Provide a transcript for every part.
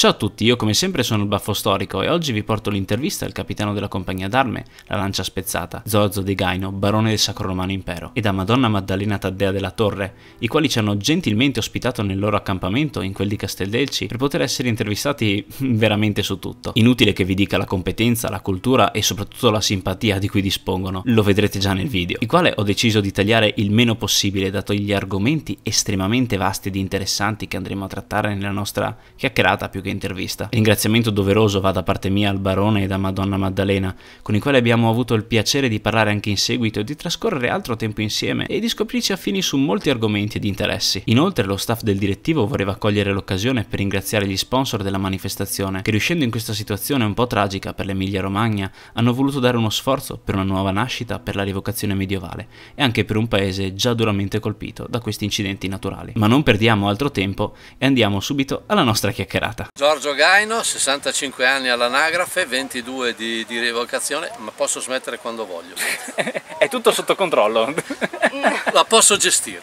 Ciao a tutti, io come sempre sono il Baffo Storico e oggi vi porto l'intervista al capitano della compagnia d'arme, la Lancia Spezzata, Zozo De Gaino, barone del Sacro Romano Impero, e da Madonna Maddalena Taddea della Torre, i quali ci hanno gentilmente ospitato nel loro accampamento in quel di Casteldelci per poter essere intervistati veramente su tutto. Inutile che vi dica la competenza, la cultura e soprattutto la simpatia di cui dispongono, lo vedrete già nel video, il quale ho deciso di tagliare il meno possibile dato gli argomenti estremamente vasti ed interessanti che andremo a trattare nella nostra chiacchierata più che intervista. Ringraziamento doveroso va da parte mia al barone e da Madonna Maddalena, con i quali abbiamo avuto il piacere di parlare anche in seguito e di trascorrere altro tempo insieme e di scoprirci affini su molti argomenti ed interessi. Inoltre lo staff del direttivo voleva cogliere l'occasione per ringraziare gli sponsor della manifestazione, che riuscendo in questa situazione un po' tragica per l'Emilia Romagna, hanno voluto dare uno sforzo per una nuova nascita per la rivocazione medievale e anche per un paese già duramente colpito da questi incidenti naturali. Ma non perdiamo altro tempo e andiamo subito alla nostra chiacchierata. Giorgio Gaino, 65 anni all'anagrafe, 22 di, di rievocazione, ma posso smettere quando voglio. È tutto sotto controllo. La posso gestire.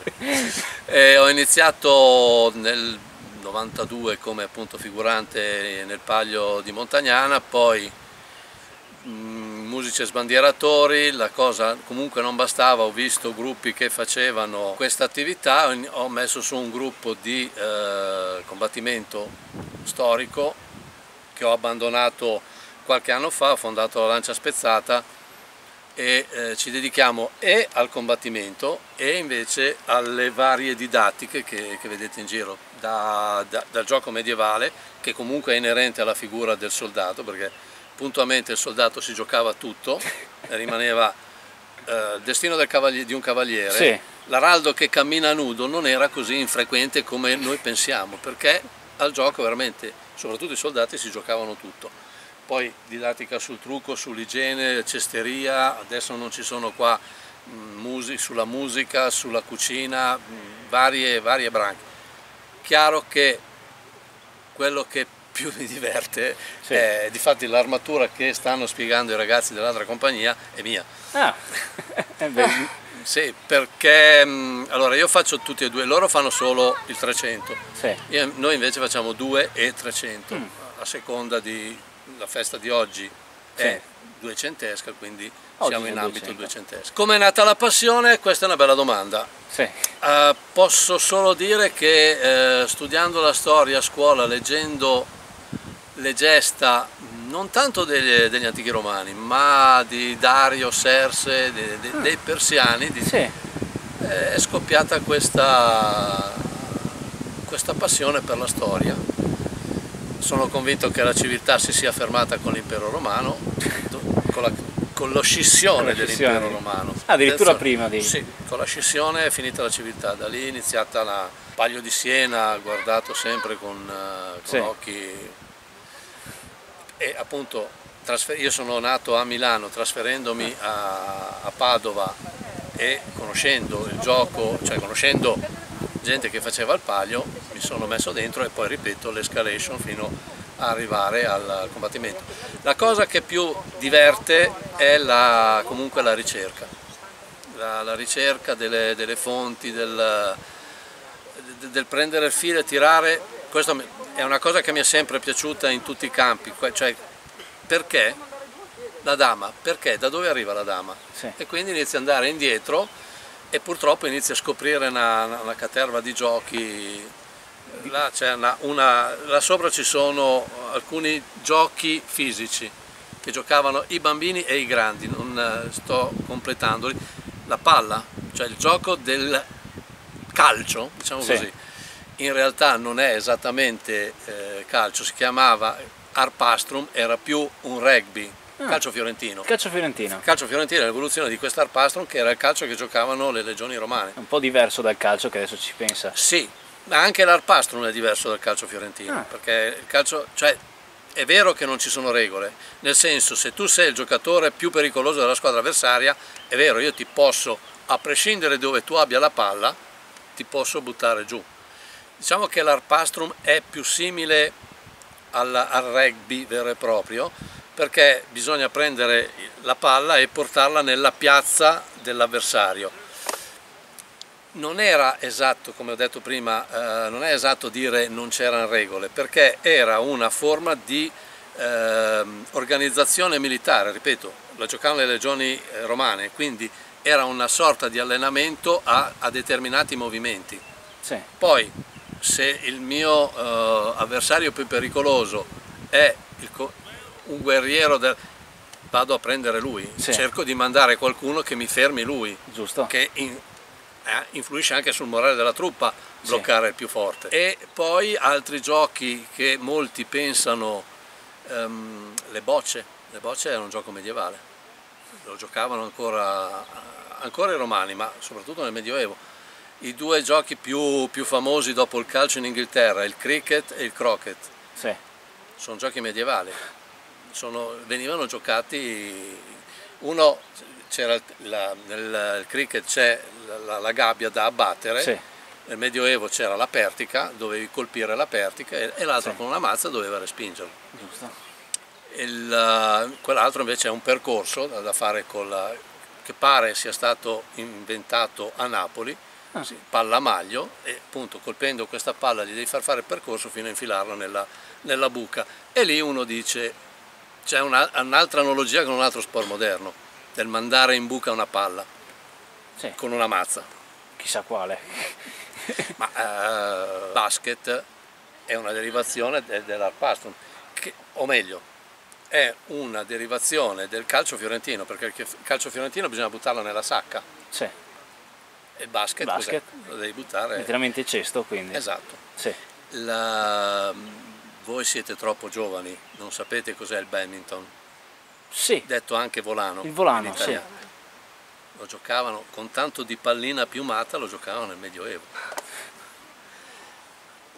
E ho iniziato nel 92 come appunto figurante nel Paglio di Montagnana, poi mm, musici sbandieratori, la cosa comunque non bastava, ho visto gruppi che facevano questa attività, ho messo su un gruppo di eh, combattimento storico che ho abbandonato qualche anno fa, ho fondato la Lancia Spezzata e eh, ci dedichiamo e al combattimento e invece alle varie didattiche che, che vedete in giro, da, da, dal gioco medievale che comunque è inerente alla figura del soldato perché puntualmente il soldato si giocava tutto, rimaneva eh, il destino di un cavaliere, sì. l'araldo che cammina nudo non era così infrequente come noi pensiamo perché al gioco veramente, soprattutto i soldati si giocavano tutto. Poi didattica sul trucco, sull'igiene, cesteria, adesso non ci sono qua mm, music, sulla musica, sulla cucina, mm, varie, varie branche. Chiaro che quello che più mi diverte sì. è difatti l'armatura che stanno spiegando i ragazzi dell'altra compagnia è mia. Ah, Sì, perché mm, allora io faccio tutti e due, loro fanno solo il 300, sì. io, noi invece facciamo 2 e 300, mm. a seconda della festa di oggi è sì. duecentesca, quindi oggi siamo in ambito duecentesco. Come è nata la passione? Questa è una bella domanda. Sì. Uh, posso solo dire che uh, studiando la storia a scuola, leggendo le gesta non tanto degli, degli, antichi romani, ma di Dario, Serse, de, de, dei persiani, di, sì. è scoppiata questa, questa passione per la storia. Sono convinto che la civiltà si sia fermata con l'impero romano, con, la, con lo scissione dell'impero romano. Ah, addirittura Terzo, prima di... Sì, con la scissione è finita la civiltà, da lì è iniziata la Paglio di Siena, guardato sempre con, con sì. occhi e appunto io sono nato a Milano trasferendomi a, a Padova e conoscendo il gioco, cioè conoscendo gente che faceva il palio, mi sono messo dentro e poi ripeto l'escalation fino a arrivare al combattimento. La cosa che più diverte è la, comunque la ricerca, la, la ricerca delle, delle fonti, del, del, prendere il filo e tirare, questo è una cosa che mi è sempre piaciuta in tutti i campi, cioè perché la dama, perché, da dove arriva la dama? Sì. E quindi inizia ad andare indietro e purtroppo inizia a scoprire una, una caterva di giochi, là, una, una, là sopra ci sono alcuni giochi fisici che giocavano i bambini e i grandi, non eh, sto completandoli, la palla, cioè il gioco del calcio, diciamo sì. così in realtà non è esattamente eh, calcio, si chiamava Arpastrum, era più un rugby, ah, calcio fiorentino. Calcio fiorentino. Calcio fiorentino è l'evoluzione di questo Arpastrum che era il calcio che giocavano le legioni romane. Un po' diverso dal calcio che adesso ci pensa. Sì, ma anche l'Arpastrum è diverso dal calcio fiorentino, ah. perché il calcio, cioè, è vero che non ci sono regole, nel senso se tu sei il giocatore più pericoloso della squadra avversaria, è vero, io ti posso, a prescindere dove tu abbia la palla, ti posso buttare giù Diciamo che l'Arpastrum è più simile al, al rugby vero e proprio perché bisogna prendere la palla e portarla nella piazza dell'avversario. non era esatto, come ho detto prima, eh, non è esatto dire non c'erano regole, perché era una forma di eh, organizzazione militare, ripeto, la giocavano le legioni eh, romane, quindi era una sorta di allenamento a, a determinati movimenti. Sì. Poi, se il mio eh, avversario più pericoloso è un guerriero del, vado a prendere lui, sì. cerco di mandare qualcuno che mi fermi lui, Giusto. che in, eh, influisce anche sul morale della truppa bloccare sì. il più forte. E poi altri giochi che molti pensano, um, le bocce, le bocce era un gioco medievale, lo giocavano ancora, ancora i romani, ma soprattutto nel Medioevo. I due giochi più, più famosi dopo il calcio in Inghilterra, il cricket e il croquet, sì. sono giochi medievali sono, venivano giocati, uno c'era nel cricket c'è la, la, gabbia da abbattere, sì. nel Medioevo c'era la pertica, dovevi colpire la pertica e, e l'altro sì. con una mazza doveva respingerlo. quell'altro invece è un percorso da, da fare con la, che pare sia stato inventato a Napoli, ah. sì, palla a maglio e appunto colpendo questa palla gli devi far fare il percorso fino a infilarla nella, nella buca e lì uno dice c'è un'altra analogia con un altro sport moderno, del mandare in buca una palla sì. con una mazza. Chissà quale. Ma eh, basket è una derivazione de, dell'arpastrum, o meglio, è una derivazione del calcio fiorentino, perché il calcio fiorentino bisogna buttarlo nella sacca. Sì. E basket, basket. lo devi buttare. Letteralmente cesto, quindi. Esatto. Sì. La, voi siete troppo giovani, non sapete cos'è il badminton? Sì. Detto anche volano. Il volano, sì. Lo giocavano con tanto di pallina piumata, lo giocavano nel Medioevo.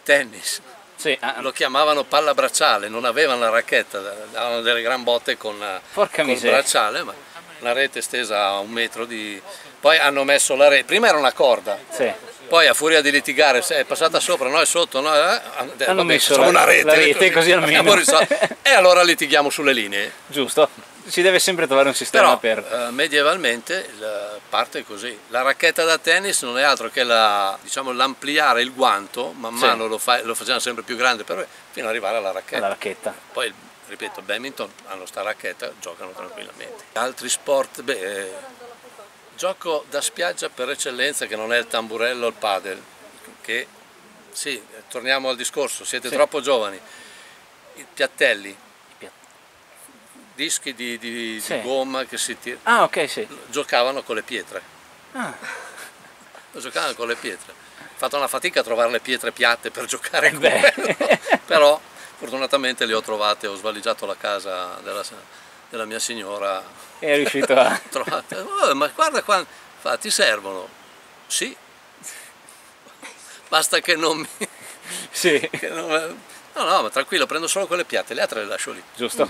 Tennis. Sì, ah. Lo chiamavano palla bracciale, non avevano la racchetta, davano delle gran botte con, con il bracciale, ma una rete stesa a un metro di... Poi hanno messo la rete, prima era una corda, sì poi a furia di litigare è passata sopra, no è sotto, no, eh, eh hanno messo la, una rete, la rete così, così almeno. e allora litighiamo sulle linee. Giusto, si deve sempre trovare un sistema Però, per... Eh, medievalmente parte così. La racchetta da tennis non è altro che la, diciamo, l'ampliare il guanto, man mano sì. lo, fa, lo facciamo sempre più grande per, fino ad arrivare alla racchetta. Alla racchetta. Poi, ripeto, badminton hanno sta racchetta, giocano tranquillamente. Altri sport, beh Gioco da spiaggia per eccellenza che non è il tamburello o il padel, che sì, torniamo al discorso, siete sì. troppo giovani. I piattelli, dischi di, di, sì. di, gomma che si tirano. Ah, ok, sì. Giocavano con le pietre. Ah. Giocavano con le pietre. Ho fatto una fatica a trovare le pietre piatte per giocare eh con quello, però fortunatamente le ho trovate, ho svaligiato la casa della, della mia signora è riuscito a... oh, ma guarda qua, fa, ti servono? Sì. Basta che non mi... Sì. Non... No, no, ma tranquillo, prendo solo quelle piatte, le altre le lascio lì. Giusto.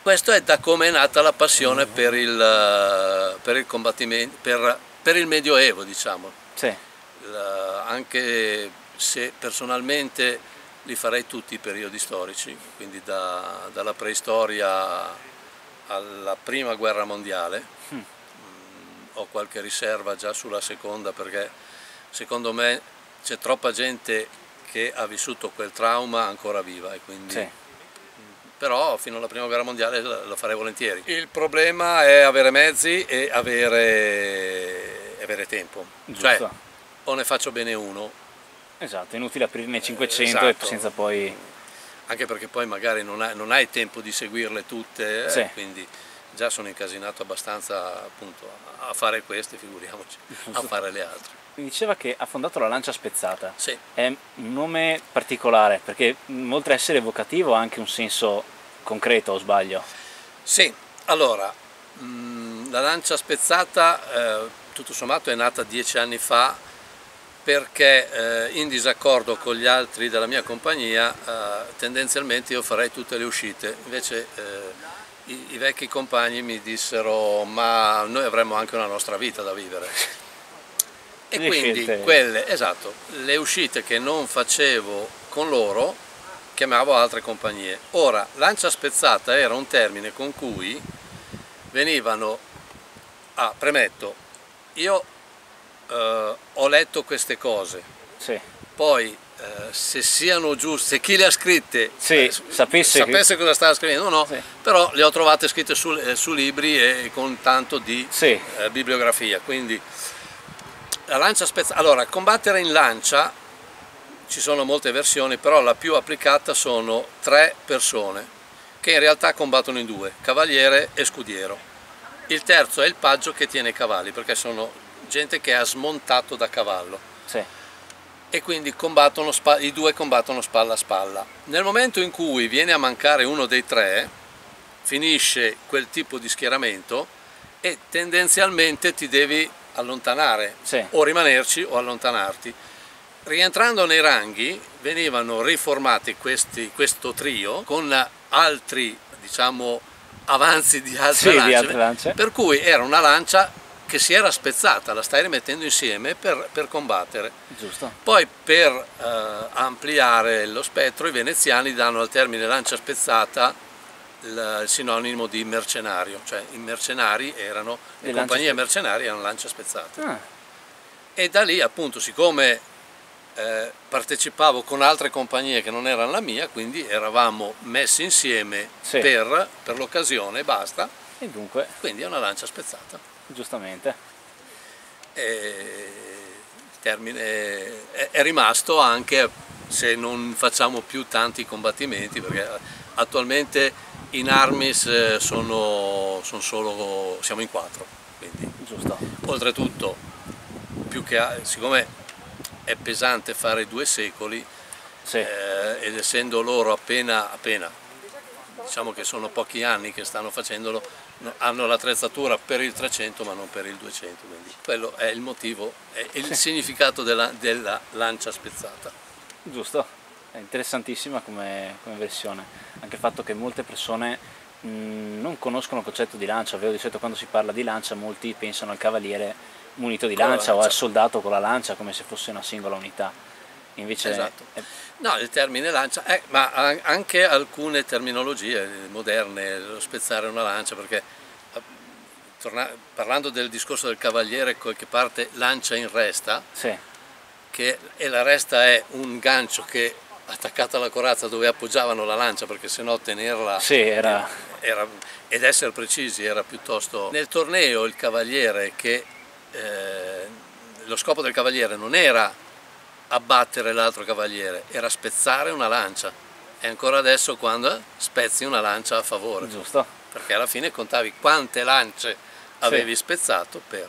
Questo è da come è nata la passione per il, per il combattimento, per, per, il Medioevo, diciamo. Sì. La, anche se personalmente li farei tutti i periodi storici, quindi da, dalla preistoria alla prima guerra mondiale, mm. Mm, ho qualche riserva già sulla seconda perché secondo me c'è troppa gente che ha vissuto quel trauma ancora viva e quindi... Sì. Mm, però fino alla prima guerra mondiale lo farei volentieri. Il problema è avere mezzi e avere, avere tempo. Giusto. Cioè, o ne faccio bene uno. Esatto, è inutile aprirne 500 esatto. senza poi anche perché poi magari non hai, non hai tempo di seguirle tutte, eh, sì. quindi già sono incasinato abbastanza appunto, a fare queste, figuriamoci, a fare le altre. Mi diceva che ha fondato la Lancia Spezzata, sì. è un nome particolare perché oltre ad essere evocativo ha anche un senso concreto o sbaglio? Sì, allora mh, la Lancia Spezzata eh, tutto sommato è nata dieci anni fa perché eh, in disaccordo con gli altri della mia compagnia eh, tendenzialmente io farei tutte le uscite, invece eh, i, i, vecchi compagni mi dissero ma noi avremmo anche una nostra vita da vivere. E le quindi scelte. quelle, esatto, le uscite che non facevo con loro chiamavo altre compagnie. Ora, lancia spezzata era un termine con cui venivano, ah, premetto, io eh, ho letto queste cose. Sì. Poi eh, se siano giuste, se chi le ha scritte Sì, eh, sapesse che- sapesse cosa stava scrivendo, no, Sì. però le ho trovate scritte su, eh, su libri e con tanto di eh, bibliografia. Quindi la lancia spezzata. Allora, combattere in lancia ci sono molte versioni, però la più applicata sono tre persone che in realtà combattono in due, cavaliere e scudiero. Il terzo è il paggio che tiene i cavalli, perché sono gente che ha smontato da cavallo Sì. e quindi combattono i due combattono spalla a spalla. Nel momento in cui viene a mancare uno dei tre, finisce quel tipo di schieramento e tendenzialmente ti devi allontanare Sì. o rimanerci o allontanarti. Rientrando nei ranghi venivano riformati questi, questo trio con altri diciamo avanzi di altre, Sì, di lance, altre lance. per cui era una lancia che si era spezzata, la stai rimettendo insieme per, per combattere. Giusto. Poi per eh, ampliare lo spettro i veneziani danno al termine lancia spezzata il, sinonimo di mercenario, cioè i mercenari erano, le, Le compagnie mercenarie erano lancia spezzate. Ah, E da lì appunto siccome eh, partecipavo con altre compagnie che non erano la mia, quindi eravamo messi insieme Sì. per, per l'occasione e basta, e dunque, quindi è una lancia spezzata. Giustamente. E il termine è, è rimasto anche se non facciamo più tanti combattimenti perché attualmente in Armis eh, sono, sono solo, siamo in quattro quindi Giusto. oltretutto più che siccome è pesante fare due secoli Sì. eh, ed essendo loro appena, appena diciamo che sono pochi anni che stanno facendolo hanno l'attrezzatura per il 300 ma non per il 200 quindi quello è il motivo è il significato della, della lancia spezzata Giusto, è interessantissima come, come versione, anche il fatto che molte persone mh, non conoscono il concetto di lancia, ovvero di solito quando si parla di lancia molti pensano al cavaliere munito di Con la lancia, o lancia. al soldato con la lancia come se fosse una singola unità. Invece Esatto. è- No, il termine lancia, eh, ma an- anche alcune terminologie moderne, lo spezzare una lancia, perché eh, torna- parlando del discorso del cavaliere che parte lancia in resta, sì, che, e la resta è un gancio che attaccato alla corazza dove appoggiavano la lancia, perché sennò tenerla sì, era era- ed essere precisi era piuttosto... Nel torneo il cavaliere che... eh, lo scopo del cavaliere non era abbattere l'altro cavaliere, era spezzare una lancia. E ancora adesso quando spezzi una lancia a favore, giusto. perché alla fine contavi quante lance avevi spezzato per...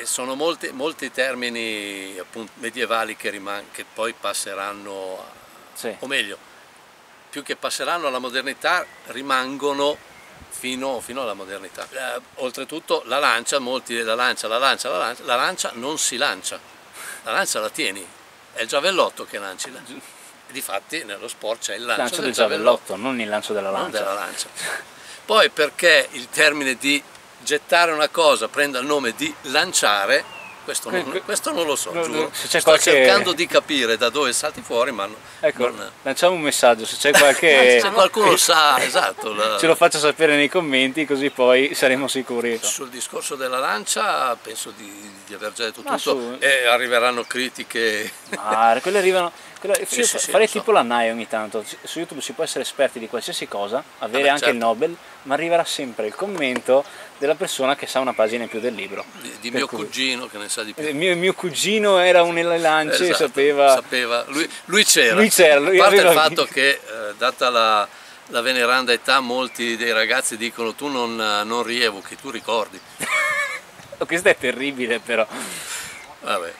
E sono molti, molti termini appunto, medievali che, riman- che poi passeranno, a- Sì, o meglio, più che passeranno alla modernità, rimangono fino, fino alla modernità. Eh, oltretutto la lancia, molti la lancia, la lancia, la lancia, la lancia non si lancia, la lancia la tieni, è il giavellotto che lanci. la- Difatti nello sport c'è il lancio, lancio del del giavellotto, giavellotto, non il lancio della lancia. della lancia. Poi perché il termine di gettare una cosa prenda il nome di lanciare, questo non, Que- que- questo non lo so, no, giuro. Sto qualche- cercando di capire da dove salti fuori, ma Ecco, non- lanciamo un messaggio, se c'è qualche... se qualcuno sa, esatto, la- ce lo faccia sapere nei commenti così poi saremo sicuri. sul discorso della lancia penso di, di aver già detto Ma tutto su- e arriveranno critiche. Ah, quelle arrivano. Sì, farei lo so. tipo la NAI ogni tanto. Su YouTube si può essere esperti di qualsiasi cosa, avere Vabbè, anche il certo. Nobel, ma arriverà sempre il commento della persona che sa una pagina in più del libro. di, di mio cui- cugino che ne sa di più. Il mio, mio cugino era un lance e Esatto, sapeva. sapeva. Lui, lui c'era. Lui c'era, lui a parte aveva il fatto che, eh, data la, la veneranda età, molti dei ragazzi dicono tu non, non rievochi, tu ricordi. Questo è terribile, però. Vabbè,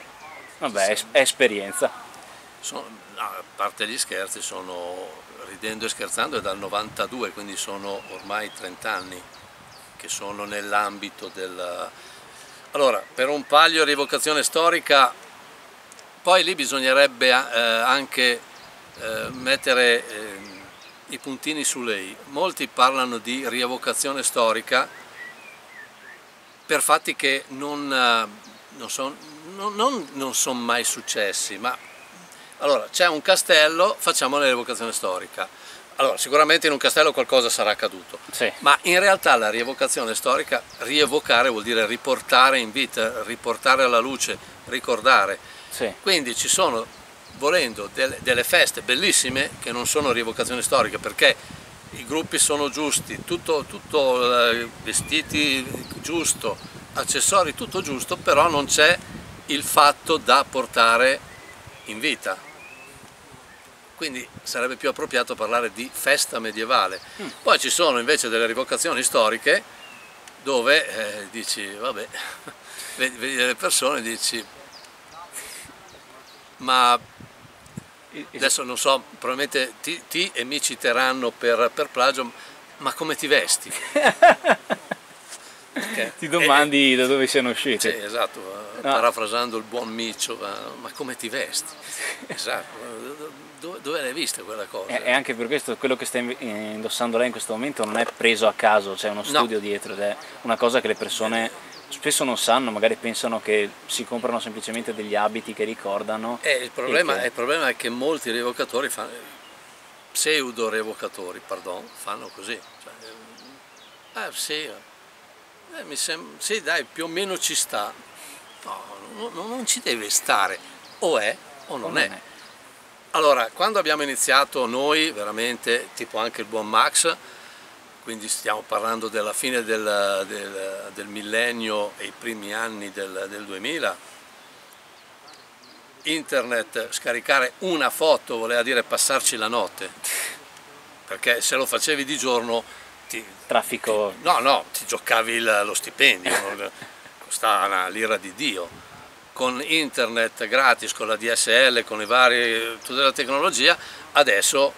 Vabbè, è esperienza. Sono- no, a parte gli scherzi, sono ridendo e scherzando, è dal 92, quindi sono ormai 30 anni che sono nell'ambito del... Allora, per un paglio rievocazione storica, poi lì bisognerebbe eh, anche eh, mettere eh, i puntini su lei. Molti parlano di rievocazione storica per fatti che non, non sono non, non- non son mai successi, ma Allora, c'è un castello, facciamo la rievocazione storica. Allora, sicuramente in un castello qualcosa sarà accaduto, Sì. ma in realtà la rievocazione storica, rievocare vuol dire riportare in vita, riportare alla luce, ricordare. Sì. Quindi ci sono, volendo, delle, delle feste bellissime che non sono rievocazioni storiche perché i gruppi sono giusti, tutto, tutto eh, vestiti giusto, accessori tutto giusto, però non c'è il fatto da portare in vita. Quindi sarebbe più appropriato parlare di festa medievale. Poi ci sono invece delle rivocazioni storiche dove eh, dici, vabbè, vedi delle persone e dici, ma adesso non so, probabilmente ti, ti e mi citeranno per, per plagio, ma come ti vesti? Perché- Ti domandi da dove siano usciti. sì, esatto, No. parafrasando il buon Micio, ma, ma come ti vesti? Esatto, dove, dove l'hai vista quella cosa? E e anche per questo quello che sta in- indossando lei in questo momento non è preso a caso, c'è uno studio dietro ed è una cosa che le persone spesso non sanno, magari pensano che si comprano semplicemente degli abiti che ricordano. Eh, il, problema, che- il problema è che molti rievocatori, fanno, pseudo rievocatori, pardon, fanno così. Cioè, eh, sì, eh, mi sem- sì, dai, più o meno ci sta. No, no, no, non ci deve stare, o è o non, è. Allora, quando abbiamo iniziato noi, veramente, tipo anche il buon Max, quindi stiamo parlando della fine del, del- del millennio e i primi anni del, del 2000, internet, scaricare una foto voleva dire passarci la notte, perché se lo facevi di giorno ti, Traffico No, no, ti giocavi il- lo stipendio, costava una lira di Dio. Con internet gratis, con la DSL, con i vari, tutta la tecnologia, adesso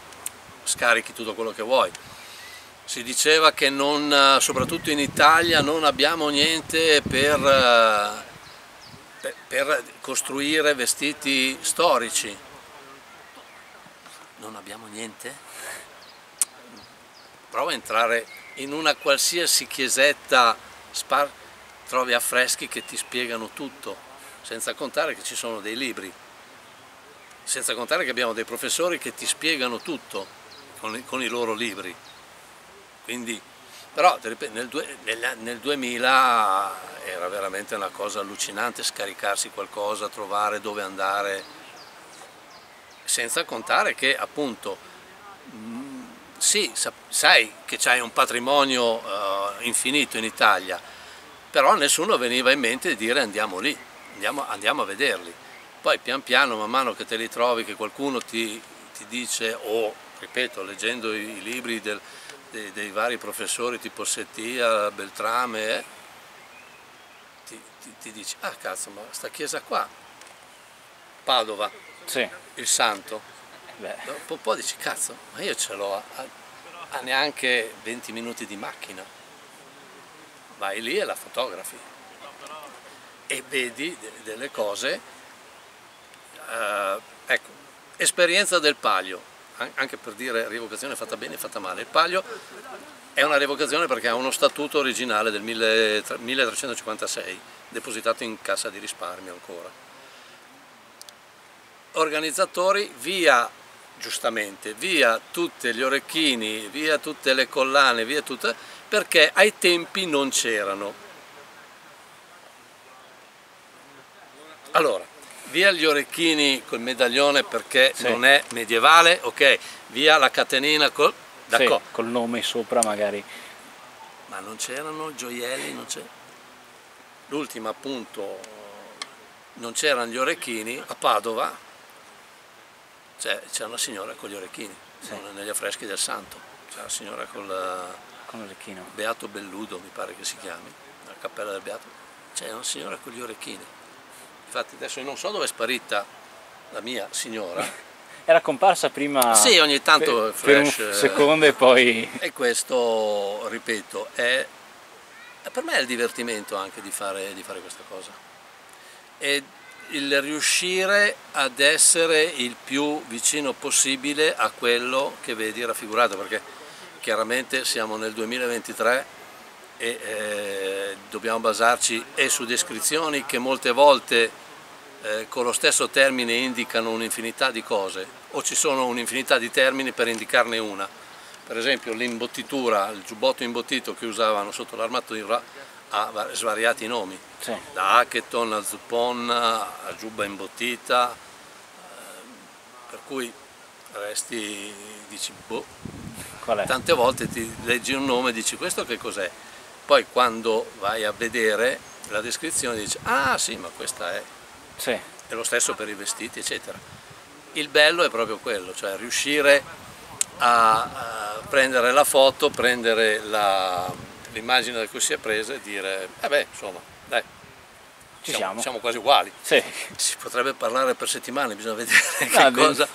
scarichi tutto quello che vuoi. Si diceva che non, soprattutto in Italia non abbiamo niente per, per- costruire vestiti storici. Non abbiamo niente? prova a entrare in una qualsiasi chiesetta, trovi affreschi che ti spiegano tutto, senza contare che ci sono dei libri, senza contare che abbiamo dei professori che ti spiegano tutto con, i- con i loro libri. Quindi, però nel, nel 2000 era veramente una cosa allucinante scaricarsi qualcosa, trovare dove andare, senza contare che appunto sì, sa- sai che c'hai un patrimonio eh, infinito in Italia, però nessuno veniva in mente di dire andiamo lì, andiamo, andiamo a vederli. Poi pian piano, man mano che te li trovi, che qualcuno ti, ti dice, o ripeto, leggendo i, libri del- dei, dei vari professori tipo Settia, Beltrame, eh, ti, ti- ti dici, ah cazzo, ma sta chiesa qua, Padova, Sì, il santo, beh, Dopo un po' dici, cazzo, ma io ce l'ho a, a- a neanche 20 minuti di macchina. Vai lì e la fotografi. E vedi de- delle cose. eh, ecco, esperienza del palio, an- anche per dire rievocazione fatta bene e fatta male. Il palio è una rievocazione perché ha uno statuto originale del 13- 1356, depositato in cassa di risparmio ancora organizzatori via, giustamente, via tutti gli orecchini, via tutte le collane, via tutte, perché ai tempi non c'erano. Allora, via gli orecchini col medaglione perché Sì. non è medievale, ok, via la catenina col... sì, col nome sopra magari. ma non c'erano gioielli, non c'è. L'ultima appunto, non c'erano gli orecchini, a Padova c'è, c'è una signora con gli orecchini, sono negli affreschi del santo, c'è una signora con il Con l'orecchino. Beato Belludo, mi pare che si chiami, la cappella del Beato, c'è una signora con gli orecchini. Infatti adesso io non so dove è sparita la mia signora, Era comparsa prima Sì, ogni tanto per, per flash, un eh. secondo e poi... E questo, ripeto, è, è per me è il divertimento anche di fare, di fare questa cosa. E il riuscire ad essere il più vicino possibile a quello che vedi raffigurato, perché chiaramente siamo nel 2023 e eh, dobbiamo basarci e su descrizioni che molte volte eh, con lo stesso termine indicano un'infinità di cose o ci sono un'infinità di termini per indicarne una. Per esempio l'imbottitura, il giubbotto imbottito che usavano sotto l'armatura ha svariati nomi, sì. da hacketon a zuppon a giubba imbottita, eh, per cui resti, dici boh, tante volte ti leggi un nome e dici questo che cos'è, poi quando vai a vedere la descrizione dici ah sì ma questa è, sì. è lo stesso per i vestiti eccetera. Il bello è proprio quello, cioè riuscire a, a prendere la foto, prendere l'immagine da cui si è presa e dire eh beh insomma dai ci siamo, siamo. siamo quasi uguali. Sì. Si potrebbe parlare per settimane, bisogna vedere che cosa...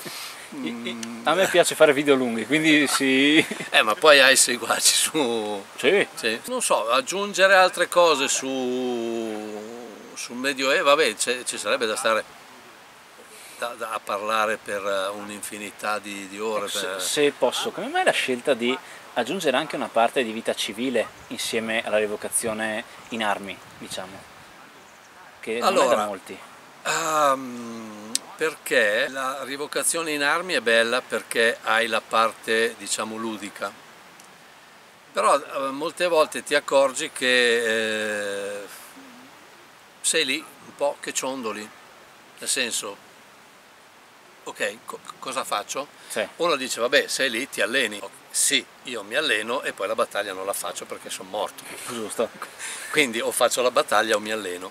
A me piace fare video lunghi, quindi sì. Eh, ma poi hai seguaci su... Sì. sì. Non so, aggiungere altre cose su, sul Medioevo, vabbè, ci sarebbe da stare da, da, a parlare per un'infinità di, di, ore. Se, per... se posso, come mai la scelta di aggiungere anche una parte di vita civile insieme alla revocazione in armi, diciamo? Che non allora, è da molti. Um, perché la rivocazione in armi è bella perché hai la parte diciamo ludica però eh, molte volte ti accorgi che eh, sei lì un po' che ciondoli nel senso ok co cosa faccio? Sì. uno dice vabbè sei lì ti alleni. Sì io mi alleno e poi la battaglia non la faccio perché sono morto. Giusto. Quindi o faccio la battaglia o mi alleno.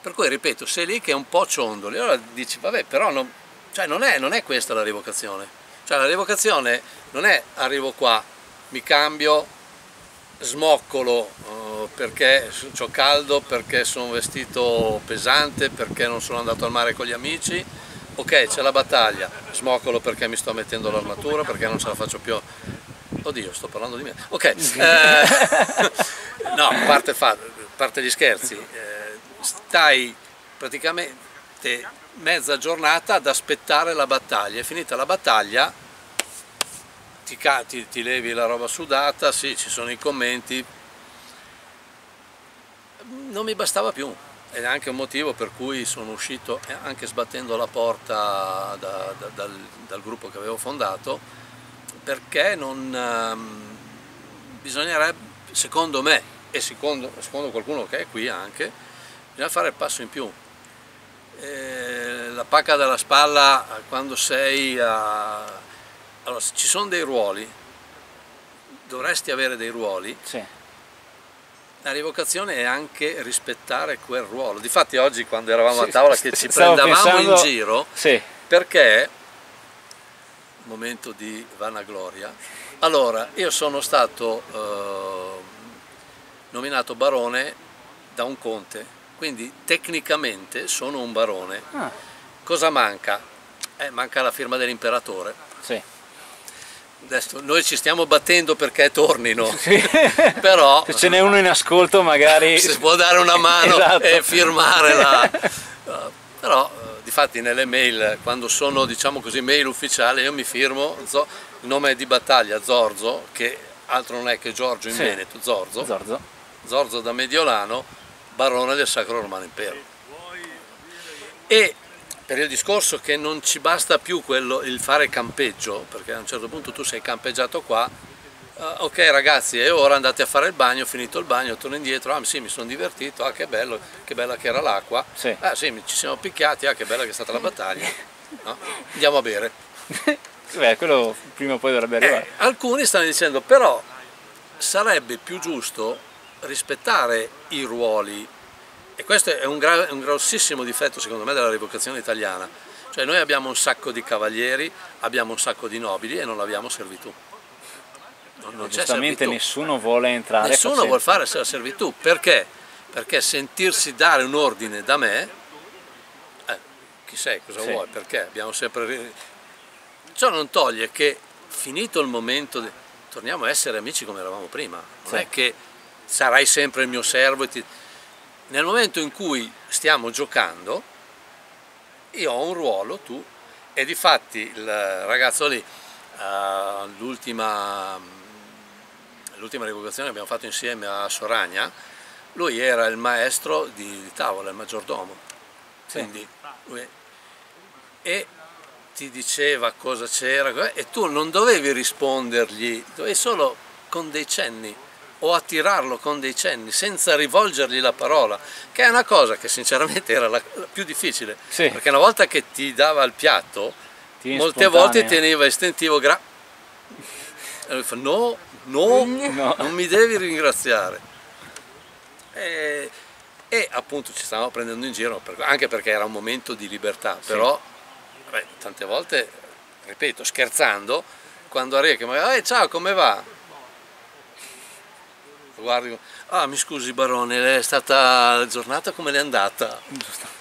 Per cui ripeto, sei lì che è un po' ciondoli, allora dici vabbè però non, cioè non, è, non è questa la rievocazione, cioè la rievocazione non è arrivo qua, mi cambio, smoccolo perché ho caldo, perché sono vestito pesante, perché non sono andato al mare con gli amici, ok c'è la battaglia, smoccolo perché mi sto mettendo l'armatura, perché non ce la faccio più. Oddio, sto parlando di me. Ok, eh, no, a parte, parte gli scherzi. Eh, stai praticamente mezza giornata ad aspettare la battaglia, è finita la battaglia, ti, ti, ti levi la roba sudata, sì ci sono i commenti, non mi bastava più ed è anche un motivo per cui sono uscito anche sbattendo la porta da, da, dal, dal, gruppo che avevo fondato perché non um, bisognerebbe secondo me e secondo, secondo qualcuno che è qui anche bisogna fare il passo in più. Eh, la pacca dalla spalla quando sei a... Allora, ci sono dei ruoli, dovresti avere dei ruoli. Sì. La rivocazione è anche rispettare quel ruolo. Difatti oggi quando eravamo sì, a tavola che ci prendevamo pensando... in giro, sì. perché, momento di vanagloria, allora io sono stato eh, nominato barone da un conte quindi tecnicamente sono un barone. Ah. Cosa manca? Eh, manca la firma dell'imperatore. Sì. Adesso noi ci stiamo battendo perché tornino, sì. però se ce n'è uno in ascolto magari si può dare una mano esatto. e firmare la... però eh, di fatti nelle mail, quando sono diciamo così mail ufficiali, io mi firmo il nome di battaglia Zorzo, che altro non è che Giorgio in sì. Veneto, Zorzo, Zorzo, Zorzo da Mediolano, barone del Sacro Romano Impero. E per il discorso che non ci basta più quello, il fare campeggio, perché a un certo punto tu sei campeggiato qua, uh, ok ragazzi e ora andate a fare il bagno, finito il bagno, torno indietro, ah sì mi sono divertito, ah che bello, che bella che era l'acqua, sì. ah sì ci siamo picchiati, ah che bella che è stata la battaglia, no? andiamo a bere. Beh, quello prima o poi dovrebbe arrivare. Eh, alcuni stanno dicendo però sarebbe più giusto rispettare i ruoli e questo è un, un, grossissimo difetto secondo me della rivocazione italiana, cioè noi abbiamo un sacco di cavalieri, abbiamo un sacco di nobili e non abbiamo servitù. Non, non Giustamente nessuno vuole entrare Nessuno facendo. vuole fare la servitù, perché? Perché sentirsi dare un ordine da me, eh, chi sei, cosa sì. vuoi, perché abbiamo sempre... Ciò non toglie che finito il momento, di... torniamo a essere amici come eravamo prima, non sì. è che sarai sempre il mio servo e ti... Nel momento in cui stiamo giocando, io ho un ruolo, tu, e di fatti il ragazzo lì, uh, l'ultima rivocazione che abbiamo fatto insieme a Soragna, lui era il maestro di, di tavola, il maggiordomo. Quindi, e ti diceva cosa c'era e tu non dovevi rispondergli, dovevi solo con dei cenni o attirarlo con dei cenni senza rivolgergli la parola, che è una cosa che sinceramente era la, la più difficile, sì. perché una volta che ti dava il piatto, Tieni molte spontanea. volte teneva istintivo gra... e lui fa no, no, no, non mi devi ringraziare. E, e appunto ci stavamo prendendo in giro, anche perché era un momento di libertà, sì. però beh, tante volte, ripeto, scherzando, quando arriva che mi eh, ciao come va? Guardi, ah mi scusi barone, è stata la giornata come le è andata?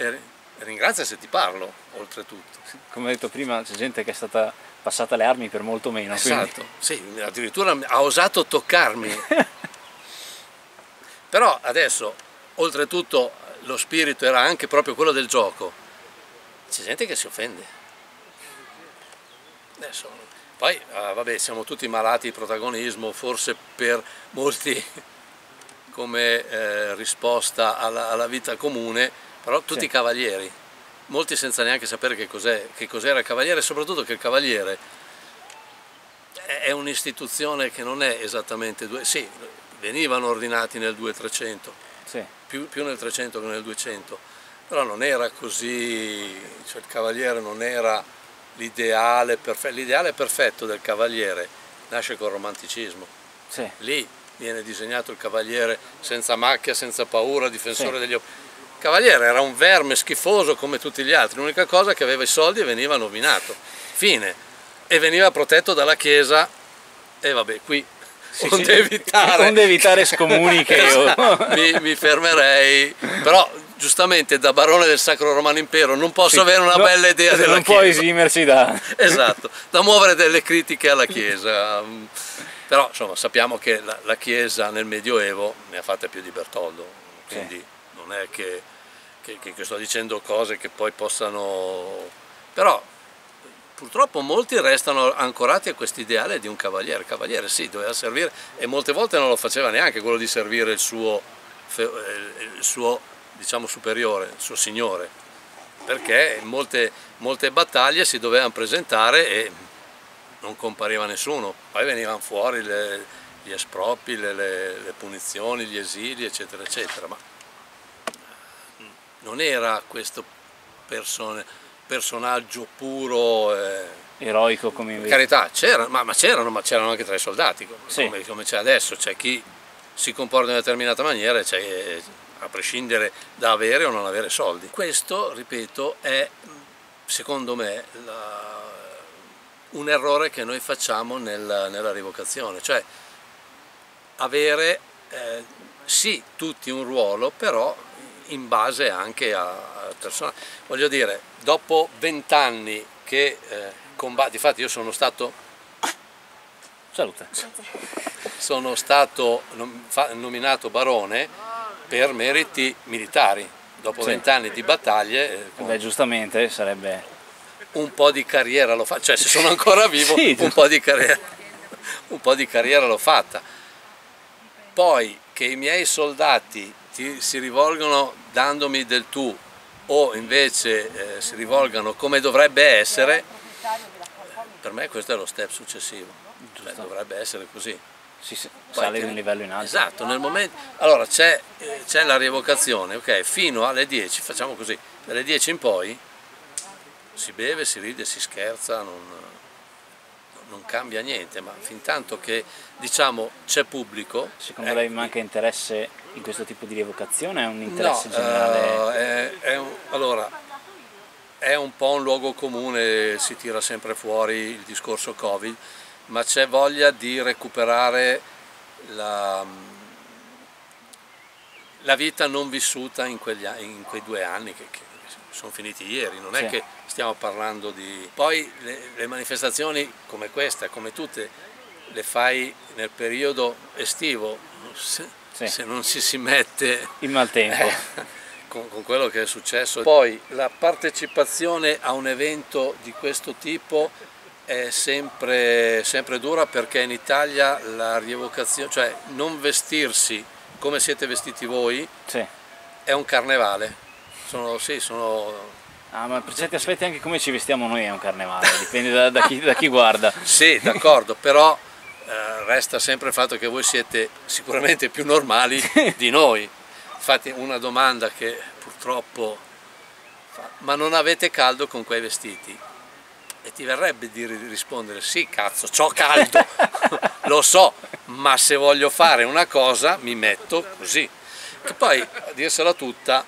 E ringrazia se ti parlo, oltretutto. Come ho detto prima, c'è gente che è stata passata le armi per molto meno. Esatto, quindi... sì, addirittura ha osato toccarmi. Però adesso, oltretutto, lo spirito era anche proprio quello del gioco. C'è gente che si offende. Adesso poi, eh, vabbè, siamo tutti malati di protagonismo, forse per molti come eh, risposta alla, alla, vita comune, però tutti sì. cavalieri, molti senza neanche sapere che, cos'era il cavaliere e soprattutto che il cavaliere è un'istituzione che non è esattamente due, sì, venivano ordinati nel 2300, sì. più, più, nel 300 che nel 200, però non era così, cioè il cavaliere non era l'ideale perfetto. perfetto del cavaliere nasce col romanticismo. Sì. Lì viene disegnato il cavaliere senza macchia, senza paura, difensore sì. degli Il cavaliere era un verme schifoso come tutti gli altri, l'unica cosa che aveva i soldi e veniva nominato. Fine. E veniva protetto dalla Chiesa e vabbè, qui sì, onde, sì. Evitare, onde evitare scomuni che io mi, mi fermerei, però giustamente da barone del Sacro Romano Impero non posso sì, avere una no, bella idea della non Chiesa. Non può esimersi da... esatto, da muovere delle critiche alla Chiesa. Però insomma sappiamo che la, la Chiesa nel Medioevo ne ha fatte più di Bertoldo, quindi sì. non è che, che, che, sto dicendo cose che poi possano... Però purtroppo molti restano ancorati a questo ideale di un cavaliere. Il cavaliere sì, doveva servire e molte volte non lo faceva neanche quello di servire il suo, il suo diciamo, superiore, suo signore, perché molte, molte battaglie si dovevano presentare e non compariva nessuno, poi venivano fuori le, gli espropri, le, le, le, punizioni, gli esili, eccetera, eccetera, ma non era questo persone, personaggio puro. Eh, Eroico come invece. carità, c'erano, ma, ma c'erano, ma c'erano anche tra i soldati, come, sì. come c'è adesso, c'è chi si comporta in una determinata maniera e c'è a prescindere da avere o non avere soldi. Questo, ripeto, è secondo me la, un errore che noi facciamo nel, nella rivocazione, cioè avere eh, sì tutti un ruolo, però in base anche a, a persone. Voglio dire, dopo vent'anni che eh, combatti, infatti io sono stato Salute. Sono stato nominato barone per meriti militari. Dopo vent'anni sì. di battaglie... Eh, Beh, giustamente sarebbe... Un po' di carriera l'ho fatta, cioè se sono ancora vivo sì, un, po di carriera, un po' di carriera l'ho fatta. Poi che i miei soldati ti, si rivolgono dandomi del tu o invece eh, si rivolgano come dovrebbe essere, per me questo è lo step successivo, cioè, dovrebbe essere così si sale di un livello in alto. Esatto, nel momento, allora c'è, c'è la rievocazione, ok, fino alle 10, facciamo così, dalle 10 in poi si beve, si ride, si scherza, non, non cambia niente, ma fin tanto che diciamo c'è pubblico... Secondo lei manca interesse in questo tipo di rievocazione? È un interesse no, generale? Uh, è, è un, allora, è un po' un luogo comune, si tira sempre fuori il discorso Covid, ma c'è voglia di recuperare la, la, vita non vissuta in, quegli, in quei due anni che, che, sono finiti ieri, non è sì. che stiamo parlando di... Poi le, le, manifestazioni come questa, come tutte, le fai nel periodo estivo, se, sì. se non si si mette... Il maltempo. Eh, con, con quello che è successo. Poi la partecipazione a un evento di questo tipo è sempre, sempre dura perché in Italia la rievocazione, cioè non vestirsi come siete vestiti voi, sì. è un carnevale. sono, sì, sono... Ah, ma per certi aspetti anche come ci vestiamo noi è un carnevale, dipende da, da, chi, da chi, guarda. sì, d'accordo, però eh, resta sempre il fatto che voi siete sicuramente più normali di noi. Infatti una domanda che purtroppo fa, ma non avete caldo con quei vestiti? E ti verrebbe di rispondere sì cazzo, ho caldo, lo so, ma se voglio fare una cosa mi metto così. Che poi, a dirsela tutta,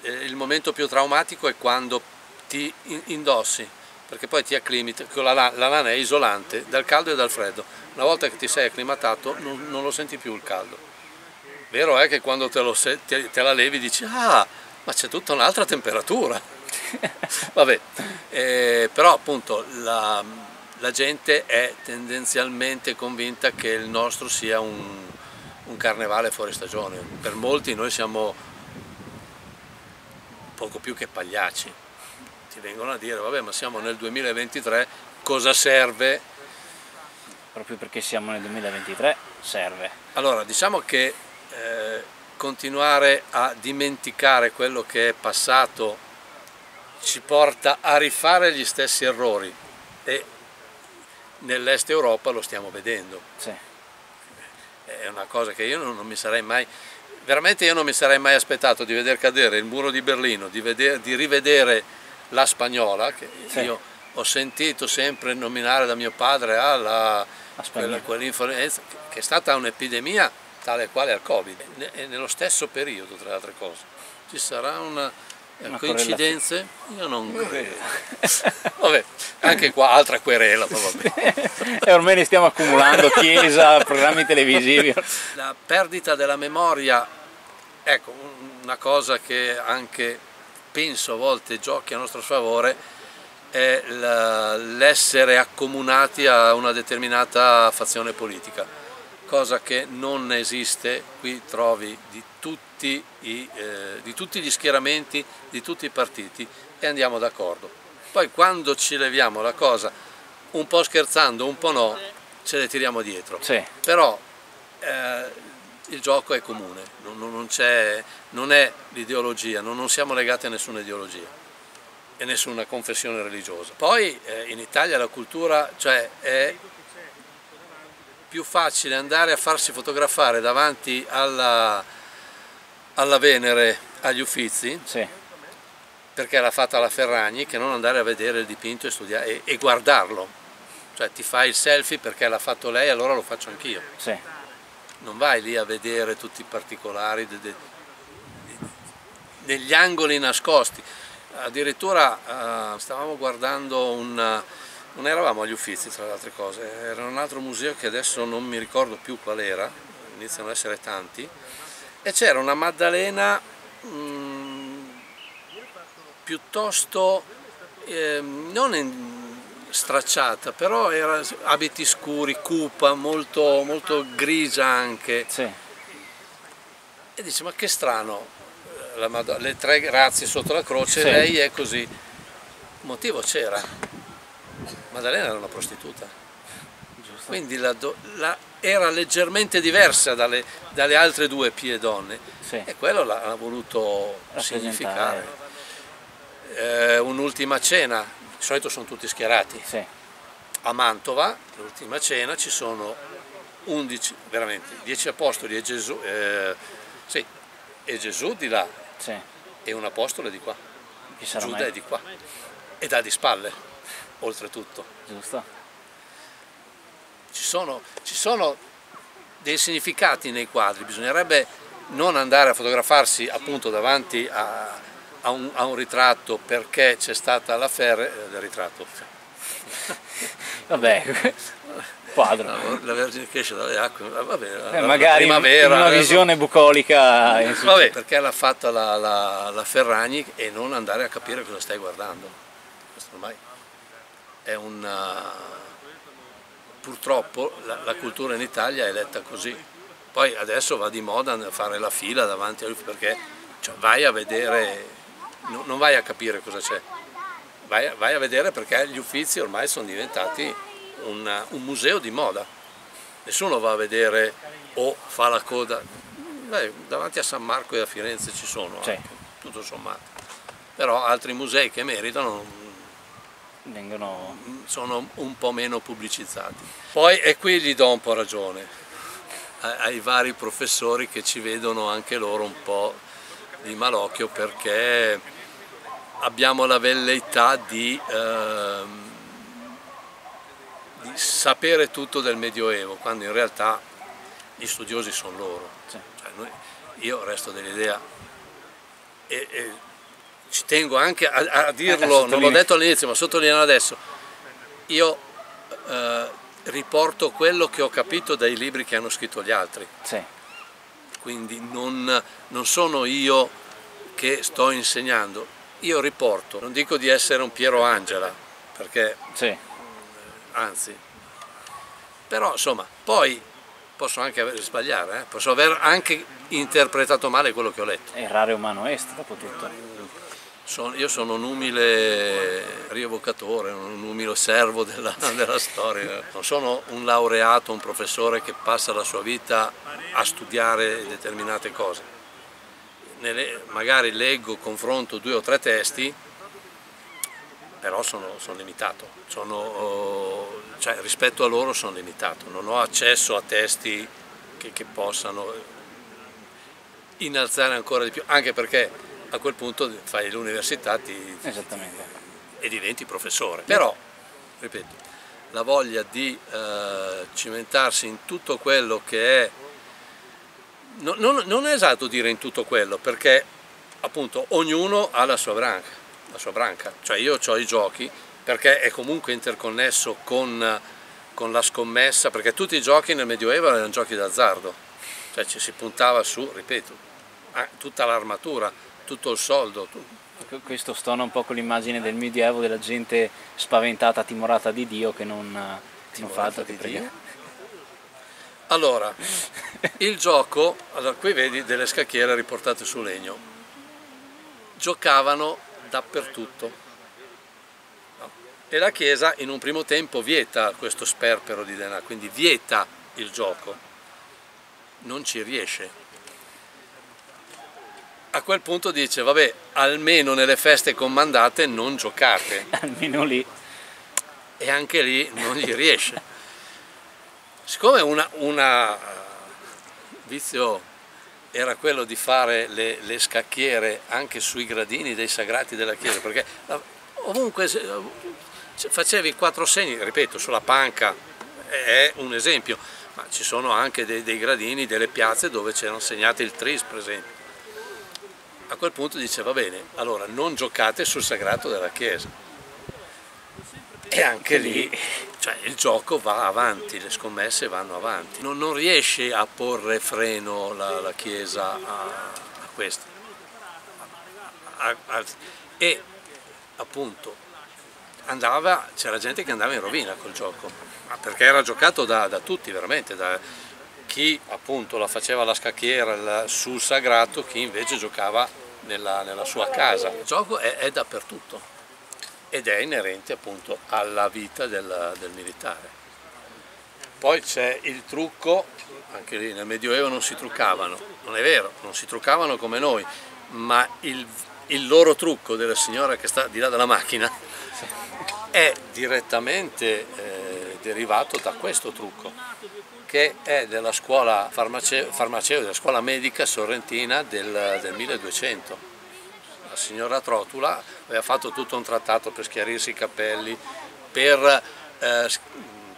eh, il momento più traumatico è quando ti indossi, perché poi ti acclimati, la, la lana è isolante dal caldo e dal freddo. Una volta che ti sei acclimatato non, non lo senti più il caldo. Vero è che quando te, lo, te, te la levi dici ah, ma c'è tutta un'altra temperatura. Vabbè, eh, però appunto la, la, gente è tendenzialmente convinta che il nostro sia un, un carnevale fuori stagione. Per molti noi siamo poco più che pagliacci. Ti vengono a dire, vabbè, ma siamo nel 2023, cosa serve? Proprio perché siamo nel 2023 serve. Allora, diciamo che eh, continuare a dimenticare quello che è passato ci porta a rifare gli stessi errori e nell'est Europa lo stiamo vedendo. Sì. È una cosa che io non, non, mi sarei mai, veramente io non mi sarei mai aspettato di vedere cadere il muro di Berlino, di, vedere, di rivedere la spagnola, che sì. io ho sentito sempre nominare da mio padre alla, quella, quell'influenza, che è stata un'epidemia tale quale al Covid, e nello stesso periodo tra le altre cose. Ci sarà una, una coincidenze? Io non credo. vabbè, anche qua altra querela, e ormai ne stiamo accumulando, chiesa, programmi televisivi. La perdita della memoria, ecco, una cosa che anche penso a volte giochi a nostro sfavore, è l'essere accomunati a una determinata fazione politica, cosa che non esiste, qui trovi di tutti, i, eh, di tutti gli schieramenti, di tutti i partiti e andiamo d'accordo. Poi quando ci leviamo la cosa, un po' scherzando, un po' no, ce le tiriamo dietro. Sì. Però eh, il gioco è comune, non, non, non è l'ideologia, non, non, siamo legati a nessuna ideologia e nessuna confessione religiosa. Poi eh, in Italia la cultura cioè, è più facile andare a farsi fotografare davanti alla, alla Venere agli Uffizi, sì. perché l'ha fatta la Ferragni, che non andare a vedere il dipinto e, studiare, e, e guardarlo. Cioè ti fai il selfie perché l'ha fatto lei, allora lo faccio anch'io. Sì. Non vai lì a vedere tutti i particolari de, de, de, negli angoli nascosti. Addirittura uh, stavamo guardando un... non eravamo agli Uffizi tra le altre cose, era un altro museo che adesso non mi ricordo più qual era, iniziano ad essere tanti, e c'era una Maddalena mh, mm, piuttosto eh, non in, stracciata, però era abiti scuri, cupa, molto, molto grigia anche. Sì. E dice, ma che strano, eh, le tre grazie sotto la croce, sì. lei è così. Il motivo c'era, Maddalena era una prostituta. Quindi la, la era leggermente diversa dalle, dalle altre due pie donne sì. e quello l'ha voluto significare. Eh, Un'ultima cena, di solito sono tutti schierati. Sì. A Mantova, l'ultima cena, ci sono 11, veramente, 10 apostoli e Gesù, eh, sì, e Gesù di là sì. e un apostolo di qua. Giuda è di qua e dà di spalle, oltretutto. Giusto ci sono, ci sono dei significati nei quadri, bisognerebbe non andare a fotografarsi appunto davanti a, a, un, a un, ritratto perché c'è stata la ferre eh, del ritratto. Vabbè, quadro. La, la, Vergine che esce dalle acque, vabbè, eh, magari primavera, una visione bucolica. Vabbè, perché l'ha fatta la, la, la Ferragni e non andare a capire cosa stai guardando. Questo ormai è una purtroppo la, la, cultura in Italia è letta così. Poi adesso va di moda fare la fila davanti a lui perché cioè, vai a vedere, no, non vai a capire cosa c'è, vai, vai, a vedere perché gli uffizi ormai sono diventati un, un museo di moda. Nessuno va a vedere o fa la coda. Beh, davanti a San Marco e a Firenze ci sono, anche, tutto sommato. però altri musei che meritano Vengono... sono un po' meno pubblicizzati. Poi e qui gli do un po' ragione ai vari professori che ci vedono anche loro un po' di malocchio perché abbiamo la velleità di, eh, di sapere tutto del Medioevo, quando in realtà gli studiosi sono loro. Cioè, noi, io resto dell'idea e, e, ci tengo anche a, a dirlo, non l'ho detto all'inizio ma sottolineo adesso, io eh, riporto quello che ho capito dai libri che hanno scritto gli altri. Sì. Quindi non, non sono io che sto insegnando, io riporto, non dico di essere un Piero Angela, perché sì. anzi, però insomma, poi posso anche sbagliare, eh? posso aver anche interpretato male quello che ho letto. Errare umano est, dopo tutto. Sono, io sono un umile rievocatore, un umile servo della, della, storia. Non sono un laureato, un professore che passa la sua vita a studiare determinate cose. Nelle, magari leggo, confronto due o tre testi, però sono, sono limitato. Sono, cioè, rispetto a loro sono limitato. Non ho accesso a testi che, che possano innalzare ancora di più, anche perché a quel punto fai l'università e diventi professore. Però, ripeto, la voglia di eh, cimentarsi in tutto quello che è... No, non, non, è esatto dire in tutto quello, perché appunto ognuno ha la sua branca, la sua branca. cioè io ho i giochi perché è comunque interconnesso con, con la scommessa, perché tutti i giochi nel Medioevo erano giochi d'azzardo, cioè ci si puntava su, ripeto, tutta l'armatura, tutto il soldo. Questo stona un po' con l'immagine del Medioevo della gente spaventata, timorata di Dio che non, non fa altro che pregare. Allora, il gioco, allora qui vedi delle scacchiere riportate su legno, giocavano dappertutto no? e la Chiesa in un primo tempo vieta questo sperpero di denaro, quindi vieta il gioco, non ci riesce a quel punto dice vabbè almeno nelle feste comandate non giocate. Almeno lì. E anche lì non gli riesce. Siccome una, una vizio era quello di fare le, le, scacchiere anche sui gradini dei sagrati della chiesa perché ovunque facevi quattro segni ripeto sulla panca è un esempio ma ci sono anche dei, dei gradini delle piazze dove c'erano segnati il tris per esempio a quel punto dice va bene, allora non giocate sul sagrato della Chiesa. E anche lì cioè, il gioco va avanti, le scommesse vanno avanti. Non, non riesce a porre freno la, la Chiesa a, a questo. A, a, e appunto c'era gente che andava in rovina col gioco, perché era giocato da, da tutti veramente, da, chi appunto la faceva la scacchiera sul sagrato, chi invece giocava nella, nella sua casa. Il gioco è, è, dappertutto ed è inerente appunto alla vita del, del militare. Poi c'è il trucco, anche lì nel Medioevo non si truccavano, non è vero, non si truccavano come noi, ma il, il loro trucco della signora che sta di là dalla macchina è direttamente eh, derivato da questo trucco che è della scuola farmace farmaceutica, della scuola medica sorrentina del, del 1200. La signora Trotula aveva fatto tutto un trattato per schiarirsi i capelli, per eh,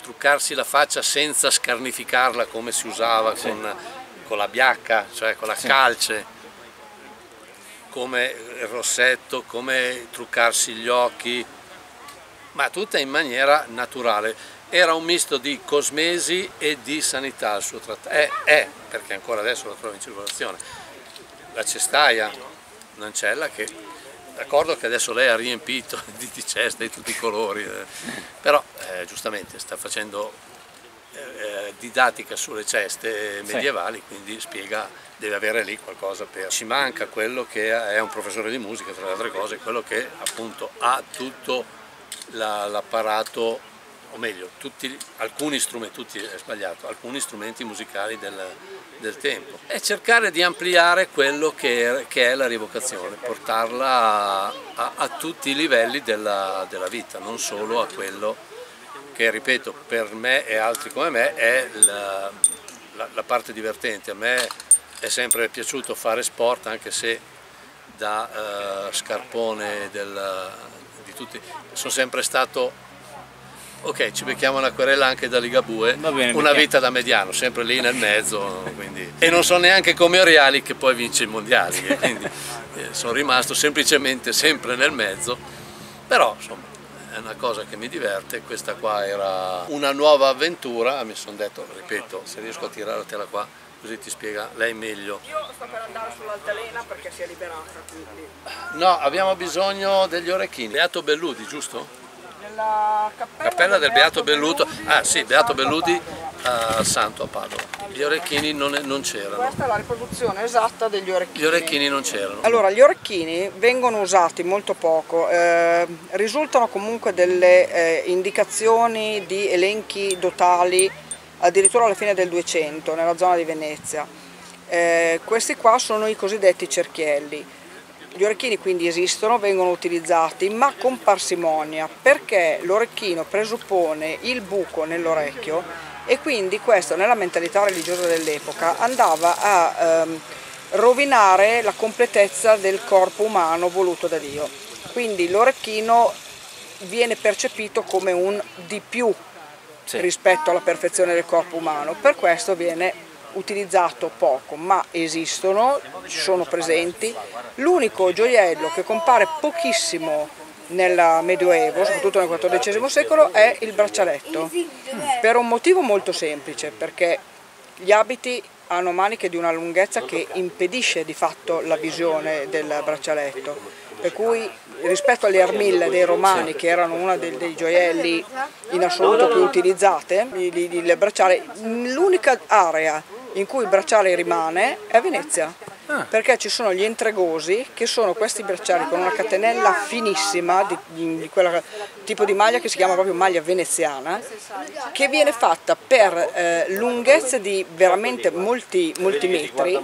truccarsi la faccia senza scarnificarla come si usava sì. con, con, la biacca, cioè con la sì. calce, come il rossetto, come truccarsi gli occhi, ma tutta in maniera naturale era un misto di cosmesi e di sanità il suo trattato, è, è, perché ancora adesso lo trovo in circolazione, la cestaia, un'ancella che, d'accordo che adesso lei ha riempito di, di ceste di tutti i colori, eh, però eh, giustamente sta facendo eh, eh didattica sulle ceste medievali, sì. quindi spiega, deve avere lì qualcosa per... Ci manca quello che è un professore di musica, tra le altre cose, quello che appunto ha tutto l'apparato o meglio, tutti, alcuni strumenti, tutti sbagliato, alcuni strumenti musicali del, del tempo e cercare di ampliare quello che è, che è la rievocazione, portarla a, a, a tutti i livelli della, della, vita, non solo a quello che, ripeto, per me e altri come me è la, la, la parte divertente. A me è sempre piaciuto fare sport anche se da uh, scarpone del, di tutti, sono sempre stato ok ci becchiamo una querela anche da Ligabue, bene, una vita da mediano, sempre lì nel mezzo quindi... e non so neanche come Oriali che poi vince i mondiali, quindi eh, sono rimasto semplicemente sempre nel mezzo, però insomma è una cosa che mi diverte, questa qua era una nuova avventura, mi sono detto, ripeto, se riesco a tirartela qua così ti spiega lei meglio. Io sto per andare sull'altalena perché si è liberata quindi. No, abbiamo bisogno degli orecchini. Beato Belludi, giusto? Cappella, cappella del, Beato, Beato Belluto, ah sì, Beato Belludi al Santo a Padova. Gli orecchini non, non c'erano. Questa è la riproduzione esatta degli orecchini. Gli orecchini non c'erano. Allora, gli orecchini vengono usati molto poco, eh, risultano comunque delle eh, indicazioni di elenchi dotali addirittura alla fine del 200 nella zona di Venezia. Eh, questi qua sono i cosiddetti cerchielli. Gli orecchini quindi esistono, vengono utilizzati, ma con parsimonia, perché l'orecchino presuppone il buco nell'orecchio e quindi questo nella mentalità religiosa dell'epoca andava a ehm, rovinare la completezza del corpo umano voluto da Dio. Quindi l'orecchino viene percepito come un di più sì. rispetto alla perfezione del corpo umano, per questo viene utilizzato poco, ma esistono, sono presenti. L'unico gioiello che compare pochissimo nel Medioevo, soprattutto nel XIV secolo, è il braccialetto, per un motivo molto semplice, perché gli abiti hanno maniche di una lunghezza che impedisce di fatto la visione del braccialetto, per cui rispetto alle armille dei romani che erano uno dei, dei gioielli in assoluto più utilizzate, il bracciale, l'unica area in cui il bracciale rimane è Venezia. Ah. Perché ci sono gli entregosi che sono questi bracciali con una catenella finissima di, di quel tipo di maglia che si chiama proprio maglia veneziana che viene fatta per eh, lunghezze di veramente molti, molti metri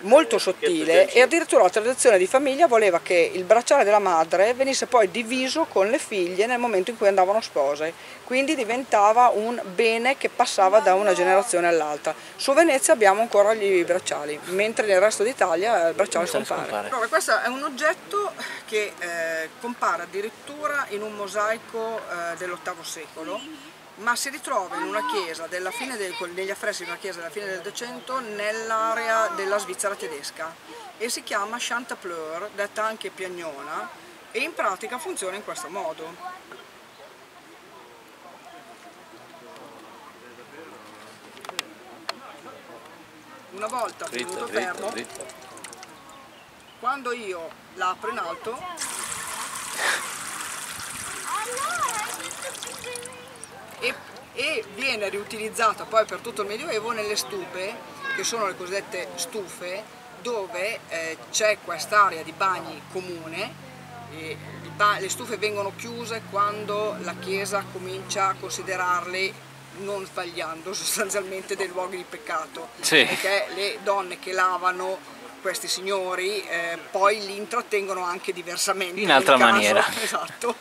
molto sottile e addirittura la tradizione di famiglia voleva che il bracciale della madre venisse poi diviso con le figlie nel momento in cui andavano spose, quindi diventava un bene che passava da una generazione all'altra. Su Venezia abbiamo ancora gli bracciali, mentre nel resto d'Italia il bracciale scompare. Allora, questo è un oggetto che eh, compare addirittura in un mosaico eh, dell'VIII secolo ma si ritrova in una chiesa della fine del, negli affreschi di una chiesa della fine del 200 nell'area della Svizzera tedesca e si chiama Chantapleur, detta anche piagnona, e in pratica funziona in questo modo. Una volta tenuto fermo, quando io l'apro in alto, e, e viene riutilizzata poi per tutto il Medioevo nelle stupe, che sono le cosiddette stufe, dove eh, c'è quest'area di bagni comune, le stufe vengono chiuse quando la Chiesa comincia a considerarle non sbagliando sostanzialmente dei luoghi di peccato sì. perché le donne che lavano questi signori eh, poi li intrattengono anche diversamente. In altra maniera. esatto.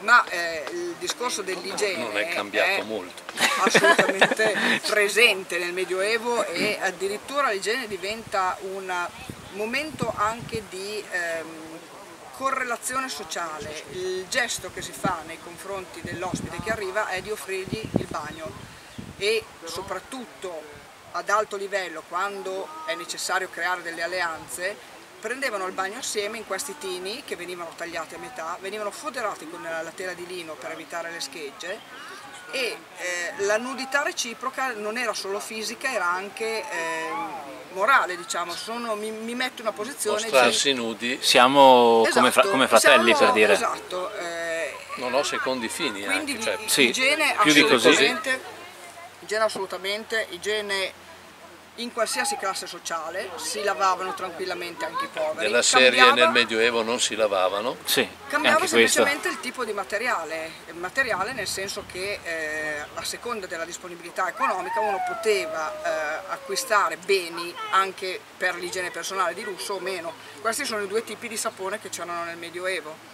Ma eh, il discorso dell'igiene non è cambiato è molto. assolutamente presente nel Medioevo e addirittura l'igiene diventa un momento anche di ehm, correlazione sociale. Il gesto che si fa nei confronti dell'ospite che arriva è di offrirgli il bagno e soprattutto ad alto livello quando è necessario creare delle alleanze prendevano il bagno assieme in questi tini che venivano tagliati a metà, venivano foderati con la tela di lino per evitare le schegge e eh, la nudità reciproca non era solo fisica, era anche eh, morale, diciamo, Sono, mi, mi, metto in una posizione Mostrarsi di... nudi. Siamo esatto, come, fra, come, fratelli siamo, per dire. Esatto. Eh, non ho secondi fini quindi anche, cioè, sì, igiene più di così. Igiene assolutamente, igiene in qualsiasi classe sociale, si lavavano tranquillamente anche i poveri. Nella serie cambiava, nel Medioevo non si lavavano. Sì, cambiava anche questo. semplicemente il tipo di materiale, materiale nel senso che eh, a seconda della disponibilità economica uno poteva eh, acquistare beni anche per l'igiene personale di lusso o meno. Questi sono i due tipi di sapone che c'erano nel Medioevo.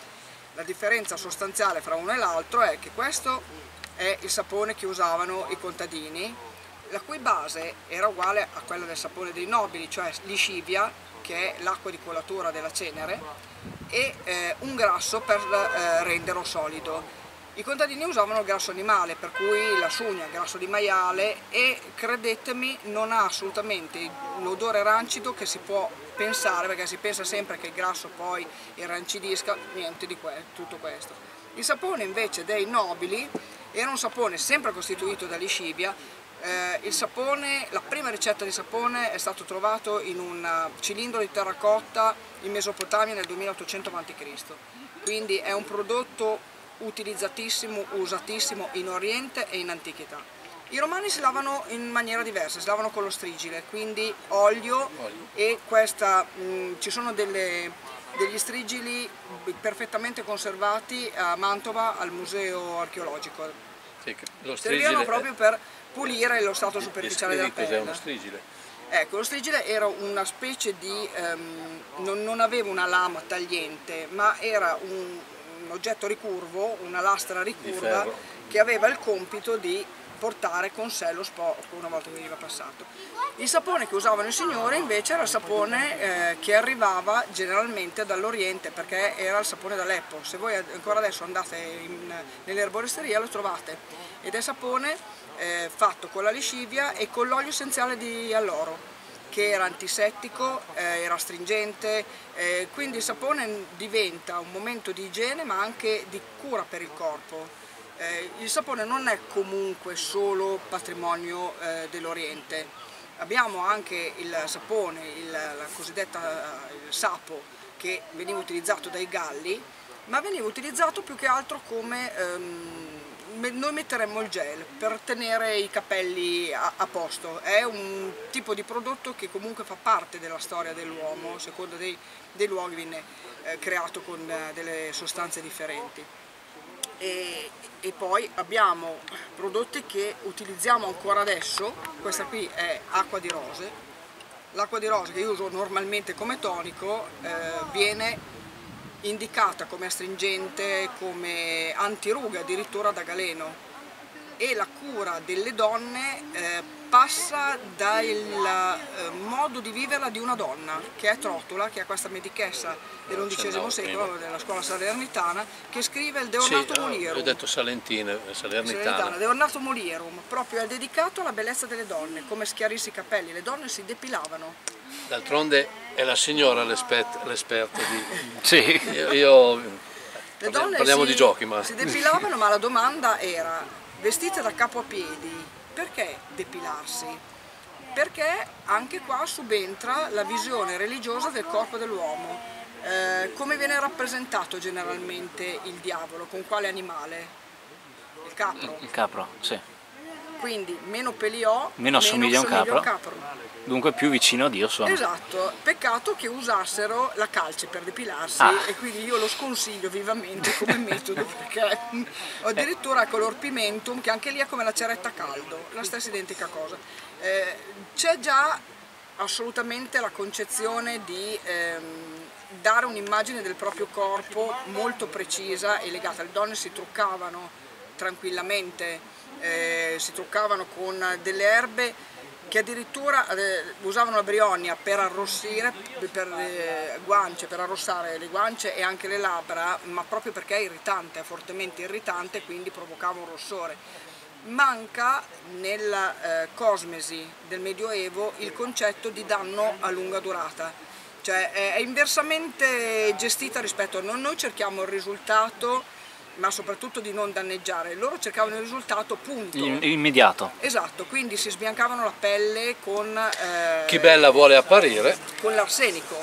La differenza sostanziale fra uno e l'altro è che questo è il sapone che usavano i contadini la cui base era uguale a quella del sapone dei nobili, cioè liscivia, che è l'acqua di colatura della cenere, e eh, un grasso per eh, renderlo solido. I contadini usavano il grasso animale, per cui la sugna, il grasso di maiale e credetemi non ha assolutamente l'odore rancido che si può pensare, perché si pensa sempre che il grasso poi irrancidisca, niente di que tutto questo. Il sapone invece dei nobili era un sapone sempre costituito da liscivia, eh, il sapone, la prima ricetta di sapone è stato trovato in un eh, cilindro di terracotta in Mesopotamia nel 2800 a.C. Quindi è un prodotto utilizzatissimo, usatissimo in Oriente e in Antichità. I romani si lavano in maniera diversa, si lavano con lo strigile, quindi olio, e questa, mh, ci sono delle, degli strigili perfettamente conservati a Mantova al museo archeologico. Sì, lo Servivano proprio per pulire lo stato superficiale della pelle. Cos'è uno strigile? Ecco, lo strigile era una specie di, um, non, non, aveva una lama tagliente, ma era un, un oggetto ricurvo, una lastra ricurva che aveva il compito di portare con sé lo sporco una volta che veniva passato. Il sapone che usavano i signori invece era il sapone eh, che arrivava generalmente dall'Oriente perché era il sapone d'Aleppo. Se voi ancora adesso andate nelle erboristerie lo trovate ed è sapone eh, fatto con la liscivia e con l'olio essenziale di alloro che era antisettico, eh, era astringente, eh, quindi il sapone diventa un momento di igiene ma anche di cura per il corpo. Eh, il sapone non è comunque solo patrimonio eh, dell'Oriente, abbiamo anche il sapone, il, la cosiddetta il sapo che veniva utilizzato dai galli, ma veniva utilizzato più che altro come ehm, noi metteremmo il gel per tenere i capelli a, a, posto, è un tipo di prodotto che comunque fa parte della storia dell'uomo, secondo dei, dei, luoghi viene eh, creato con eh, delle sostanze differenti. E, e, poi abbiamo prodotti che utilizziamo ancora adesso, questa qui è acqua di rose, l'acqua di rose che io uso normalmente come tonico eh, viene indicata come astringente, come antiruga addirittura da galeno. E la cura delle donne eh, passa dal eh, modo di viverla di una donna che è Trotula, che è questa medichessa dell'undicesimo secolo della scuola salernitana che scrive il De Ornato sì, Mulierum. ho detto salentina, salernitana. salernitana. De Ornato Mulierum, proprio è dedicato alla bellezza delle donne, come schiarirsi i capelli, le donne si depilavano. D'altronde è la signora l'esperta di... Sì. Io, io le donne parliamo si, di giochi ma... si depilavano ma la domanda era vestite da capo a piedi perché depilarsi? Perché anche qua subentra la visione religiosa del corpo dell'uomo. Eh, come viene rappresentato generalmente il diavolo? Con quale animale? Il capro. Il capro, sì. Quindi meno peli ho, meno assomiglia a un capro. capro. Dunque più vicino a Dio sono. Esatto, peccato che usassero la calce per depilarsi ah. e quindi io lo sconsiglio vivamente come metodo perché ho addirittura color pimentum che anche lì è come la ceretta a caldo, la stessa identica cosa. Eh, C'è già assolutamente la concezione di ehm, dare un'immagine del proprio corpo molto precisa e legata. Le donne si truccavano tranquillamente, eh, si truccavano con delle erbe che addirittura eh, usavano la brionia per arrossire, per le eh, guance, per arrossare le guance e anche le labbra, ma proprio perché è irritante, è fortemente irritante, quindi provocava un rossore. Manca nella eh, cosmesi del Medioevo il concetto di danno a lunga durata, cioè è inversamente gestita rispetto a noi, noi cerchiamo il risultato ma soprattutto di non danneggiare. Loro cercavano il risultato punto. Immediato. Esatto, quindi si sbiancavano la pelle con... Eh, Chi bella vuole apparire. Con l'arsenico.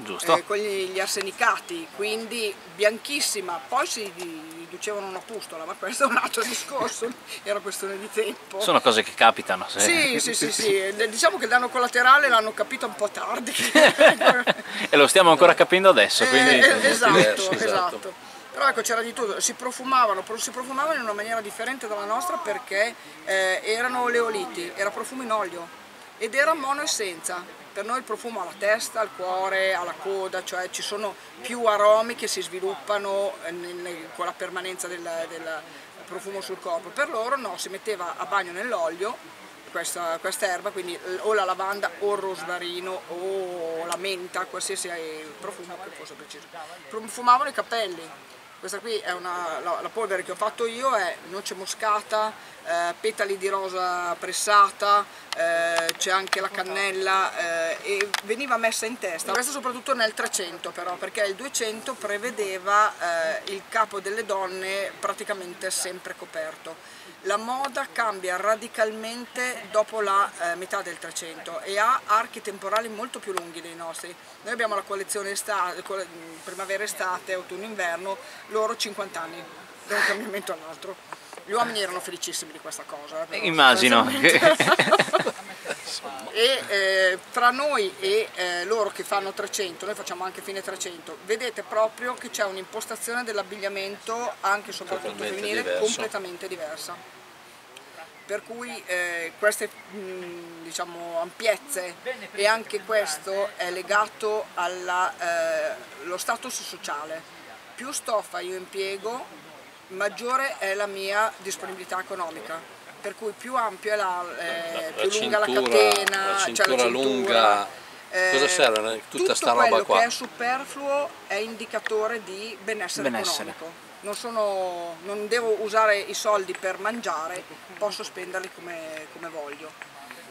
Giusto. Eh, con gli, arsenicati, quindi bianchissima. Poi si cucevano una pustola, ma questo è un altro discorso, era questione di tempo. Sono cose che capitano. Se... Sì, sì, sì, sì, diciamo che il danno collaterale l'hanno capito un po' tardi. e lo stiamo ancora capendo adesso, quindi... Eh, esatto, esatto. esatto. Però ecco c'era di tutto, si profumavano, si profumavano in una maniera differente dalla nostra perché eh, erano oleoliti, era profumo in olio ed era monoessenza per noi il profumo ha la testa, al cuore, alla coda, cioè ci sono più aromi che si sviluppano nel, con la permanenza del, del, profumo sul corpo. Per loro no, si metteva a bagno nell'olio questa, questa, erba, quindi o la lavanda o il rosmarino o la menta, qualsiasi profumo che fosse preciso. Profumavano i capelli, questa qui è una, la, la, polvere che ho fatto io è noce moscata, eh, petali di rosa pressata, eh, c'è anche la cannella eh, e veniva messa in testa. Questo soprattutto nel 300 però, perché il 200 prevedeva eh, il capo delle donne praticamente sempre coperto. La moda cambia radicalmente dopo la eh, metà del 300 e ha archi temporali molto più lunghi dei nostri. Noi abbiamo la collezione primavera-estate, autunno-inverno, loro 50 anni, da un cambiamento all'altro. Gli uomini erano felicissimi di questa cosa. Però, Immagino. e eh, tra noi e eh, loro che fanno 300, noi facciamo anche fine 300, vedete proprio che c'è un'impostazione dell'abbigliamento anche soprattutto femminile diverso. completamente diversa. Per cui eh, queste mh, diciamo, ampiezze e anche questo è legato allo eh, status sociale. Più stoffa io impiego, maggiore è la mia disponibilità economica per cui più ampia è la, eh, la, più lunga cintura, la catena, la cintura, cioè la cintura lunga. Eh, Cosa serve tutta sta roba qua? Tutto quello che è superfluo è indicatore di benessere, benessere. economico. Non, sono, non, devo usare i soldi per mangiare, posso spenderli come, come voglio.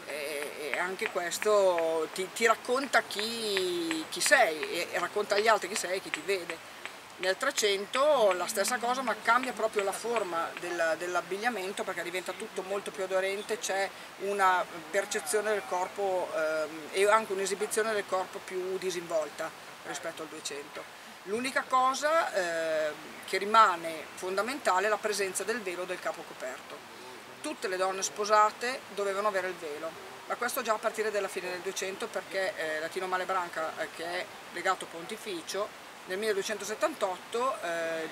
E, e, anche questo ti, ti racconta chi, chi sei e, e racconta agli altri chi sei e chi ti vede. Nel 300 la stessa cosa ma cambia proprio la forma del, dell'abbigliamento perché diventa tutto molto più aderente, c'è una percezione del corpo ehm, e anche un'esibizione del corpo più disinvolta rispetto al 200. L'unica cosa eh, che rimane fondamentale è la presenza del velo del capo coperto. Tutte le donne sposate dovevano avere il velo, ma questo già a partire dalla fine del 200 perché eh, Latino Male Branca, eh, che è legato pontificio, nel 1278 eh,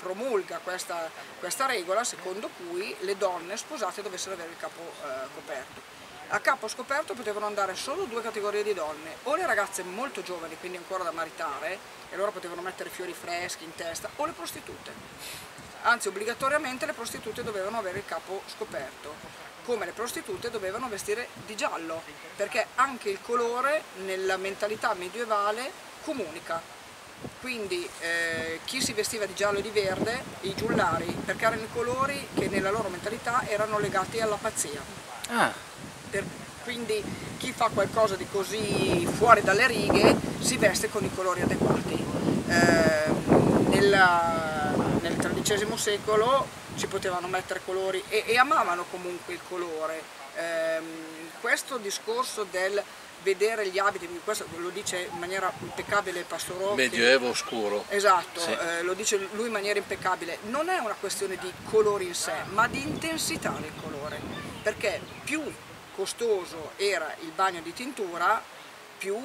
promulga questa, questa, regola secondo cui le donne sposate dovessero avere il capo eh, coperto. A capo scoperto potevano andare solo due categorie di donne, o le ragazze molto giovani, quindi ancora da maritare, e loro potevano mettere fiori freschi in testa, o le prostitute. Anzi, obbligatoriamente le prostitute dovevano avere il capo scoperto, come le prostitute dovevano vestire di giallo, perché anche il colore nella mentalità medievale comunica, quindi eh, chi si vestiva di giallo e di verde, i giullari, perché erano i colori che nella loro mentalità erano legati alla pazzia. Ah. Per, quindi chi fa qualcosa di così fuori dalle righe si veste con i colori adeguati. Eh, nella, nel XIII secolo si potevano mettere colori e, e amavano comunque il colore. Eh, questo discorso del vedere gli abiti, questo lo dice in maniera impeccabile il Pastor Medioevo oscuro. Esatto, sì. eh, lo dice lui in maniera impeccabile. Non è una questione di colori in sé, ma di intensità del colore, perché più costoso era il bagno di tintura, più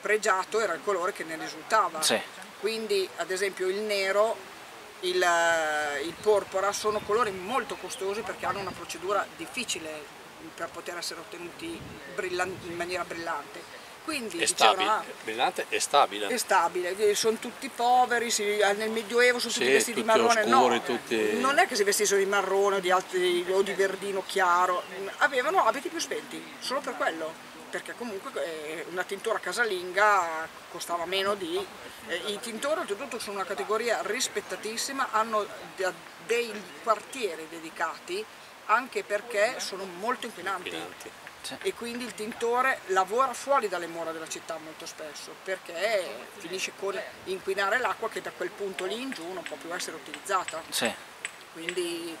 pregiato era il colore che ne risultava. Sì. Quindi ad esempio il nero, il, eh, il porpora sono colori molto costosi perché hanno una procedura difficile per poter essere ottenuti in maniera brillante. Quindi, è stabile, ah, brillante e stabile. È stabile, sono tutti poveri, si, nel Medioevo sono tutti sì, vestiti di marrone, oscuri, no, tutti... non è che si vestissero di marrone o di, altri, o di verdino chiaro, avevano abiti più spenti, solo per quello, perché comunque eh, una tintura casalinga costava meno di... Eh, I tintori oltretutto sono una categoria rispettatissima, hanno dei quartieri dedicati anche perché sono molto inquinanti. inquinanti. E quindi il tintore lavora fuori dalle mura della città molto spesso perché finisce con inquinare l'acqua che da quel punto lì in giù non può più essere utilizzata. Sì. Quindi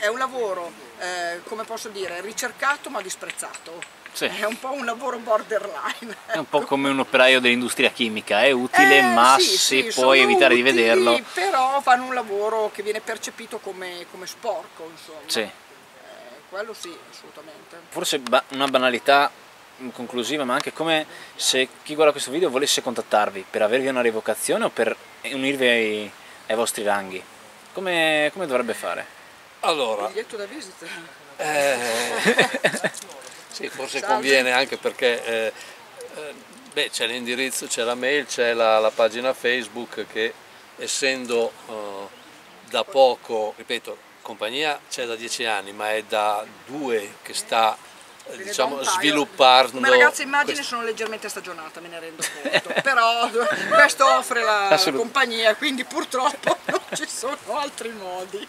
è un lavoro, eh, come posso dire, ricercato ma disprezzato. Sì. È un po' un lavoro borderline. È un po' come un operaio dell'industria chimica, è utile eh, ma sì, se sì, puoi evitare utili, di vederlo... Però fanno un lavoro che viene percepito come, come sporco, insomma. Sì. Quello sì, assolutamente. Forse una banalità conclusiva, ma anche come se chi guarda questo video volesse contattarvi per avervi una revocazione o per unirvi ai, ai vostri ranghi, come, come, dovrebbe fare? Allora, biglietto da visita. Eh, sì, forse Salve. conviene anche perché eh, eh, c'è l'indirizzo, c'è la mail, c'è la, la, pagina Facebook che essendo eh, da poco, ripeto, compagnia c'è da dieci anni, ma è da due che sta diciamo, sviluppando... Come ragazza immagini questo... sono leggermente stagionata, me ne rendo conto, però questo offre la compagnia, quindi purtroppo non ci sono altri modi.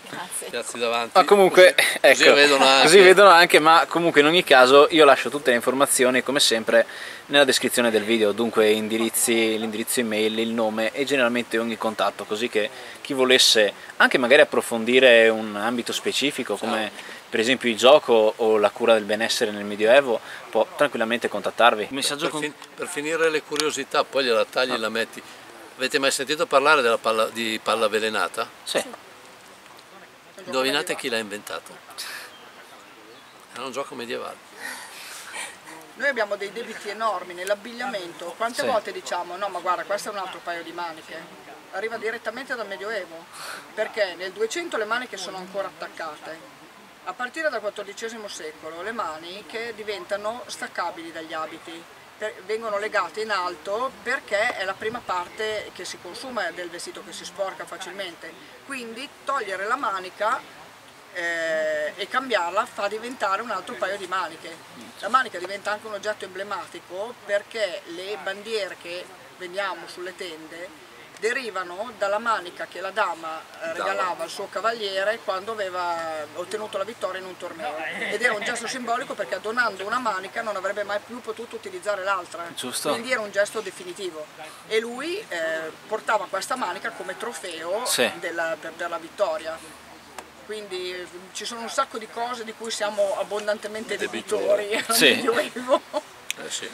Grazie. davanti. Ma comunque, così, ecco, così, vedono anche. così vedono anche, ma comunque in ogni caso io lascio tutte le informazioni come sempre nella descrizione del video, dunque indirizzi, l'indirizzo email, il nome e generalmente ogni contatto, così che chi volesse anche magari approfondire un ambito specifico come per esempio il gioco o la cura del benessere nel Medioevo può tranquillamente contattarvi. Per, con... fin per, finire le curiosità, poi gliela tagli e ah. la metti. Avete mai sentito parlare palla, di palla avvelenata? Sì. Indovinate chi l'ha inventato? Era un gioco medievale. Noi abbiamo dei debiti enormi nell'abbigliamento, quante sì. volte diciamo no ma guarda questo è un altro paio di maniche, arriva direttamente dal Medioevo, perché nel 200 le maniche sono ancora attaccate, a partire dal XIV secolo le maniche diventano staccabili dagli abiti, vengono legate in alto perché è la prima parte che si consuma del vestito che si sporca facilmente, quindi togliere la manica eh, e cambiarla fa diventare un altro paio di maniche. La manica diventa anche un oggetto emblematico perché le bandiere che vediamo sulle tende derivano dalla manica che la dama eh, regalava al suo cavaliere quando aveva ottenuto la vittoria in un torneo. Ed era un gesto simbolico perché donando una manica non avrebbe mai più potuto utilizzare l'altra. Quindi era un gesto definitivo. E lui eh, portava questa manica come trofeo sì. della, per, per la vittoria. Quindi eh, ci sono un sacco di cose di cui siamo abbondantemente debitori. Al sì. Medioevo. Eh sì.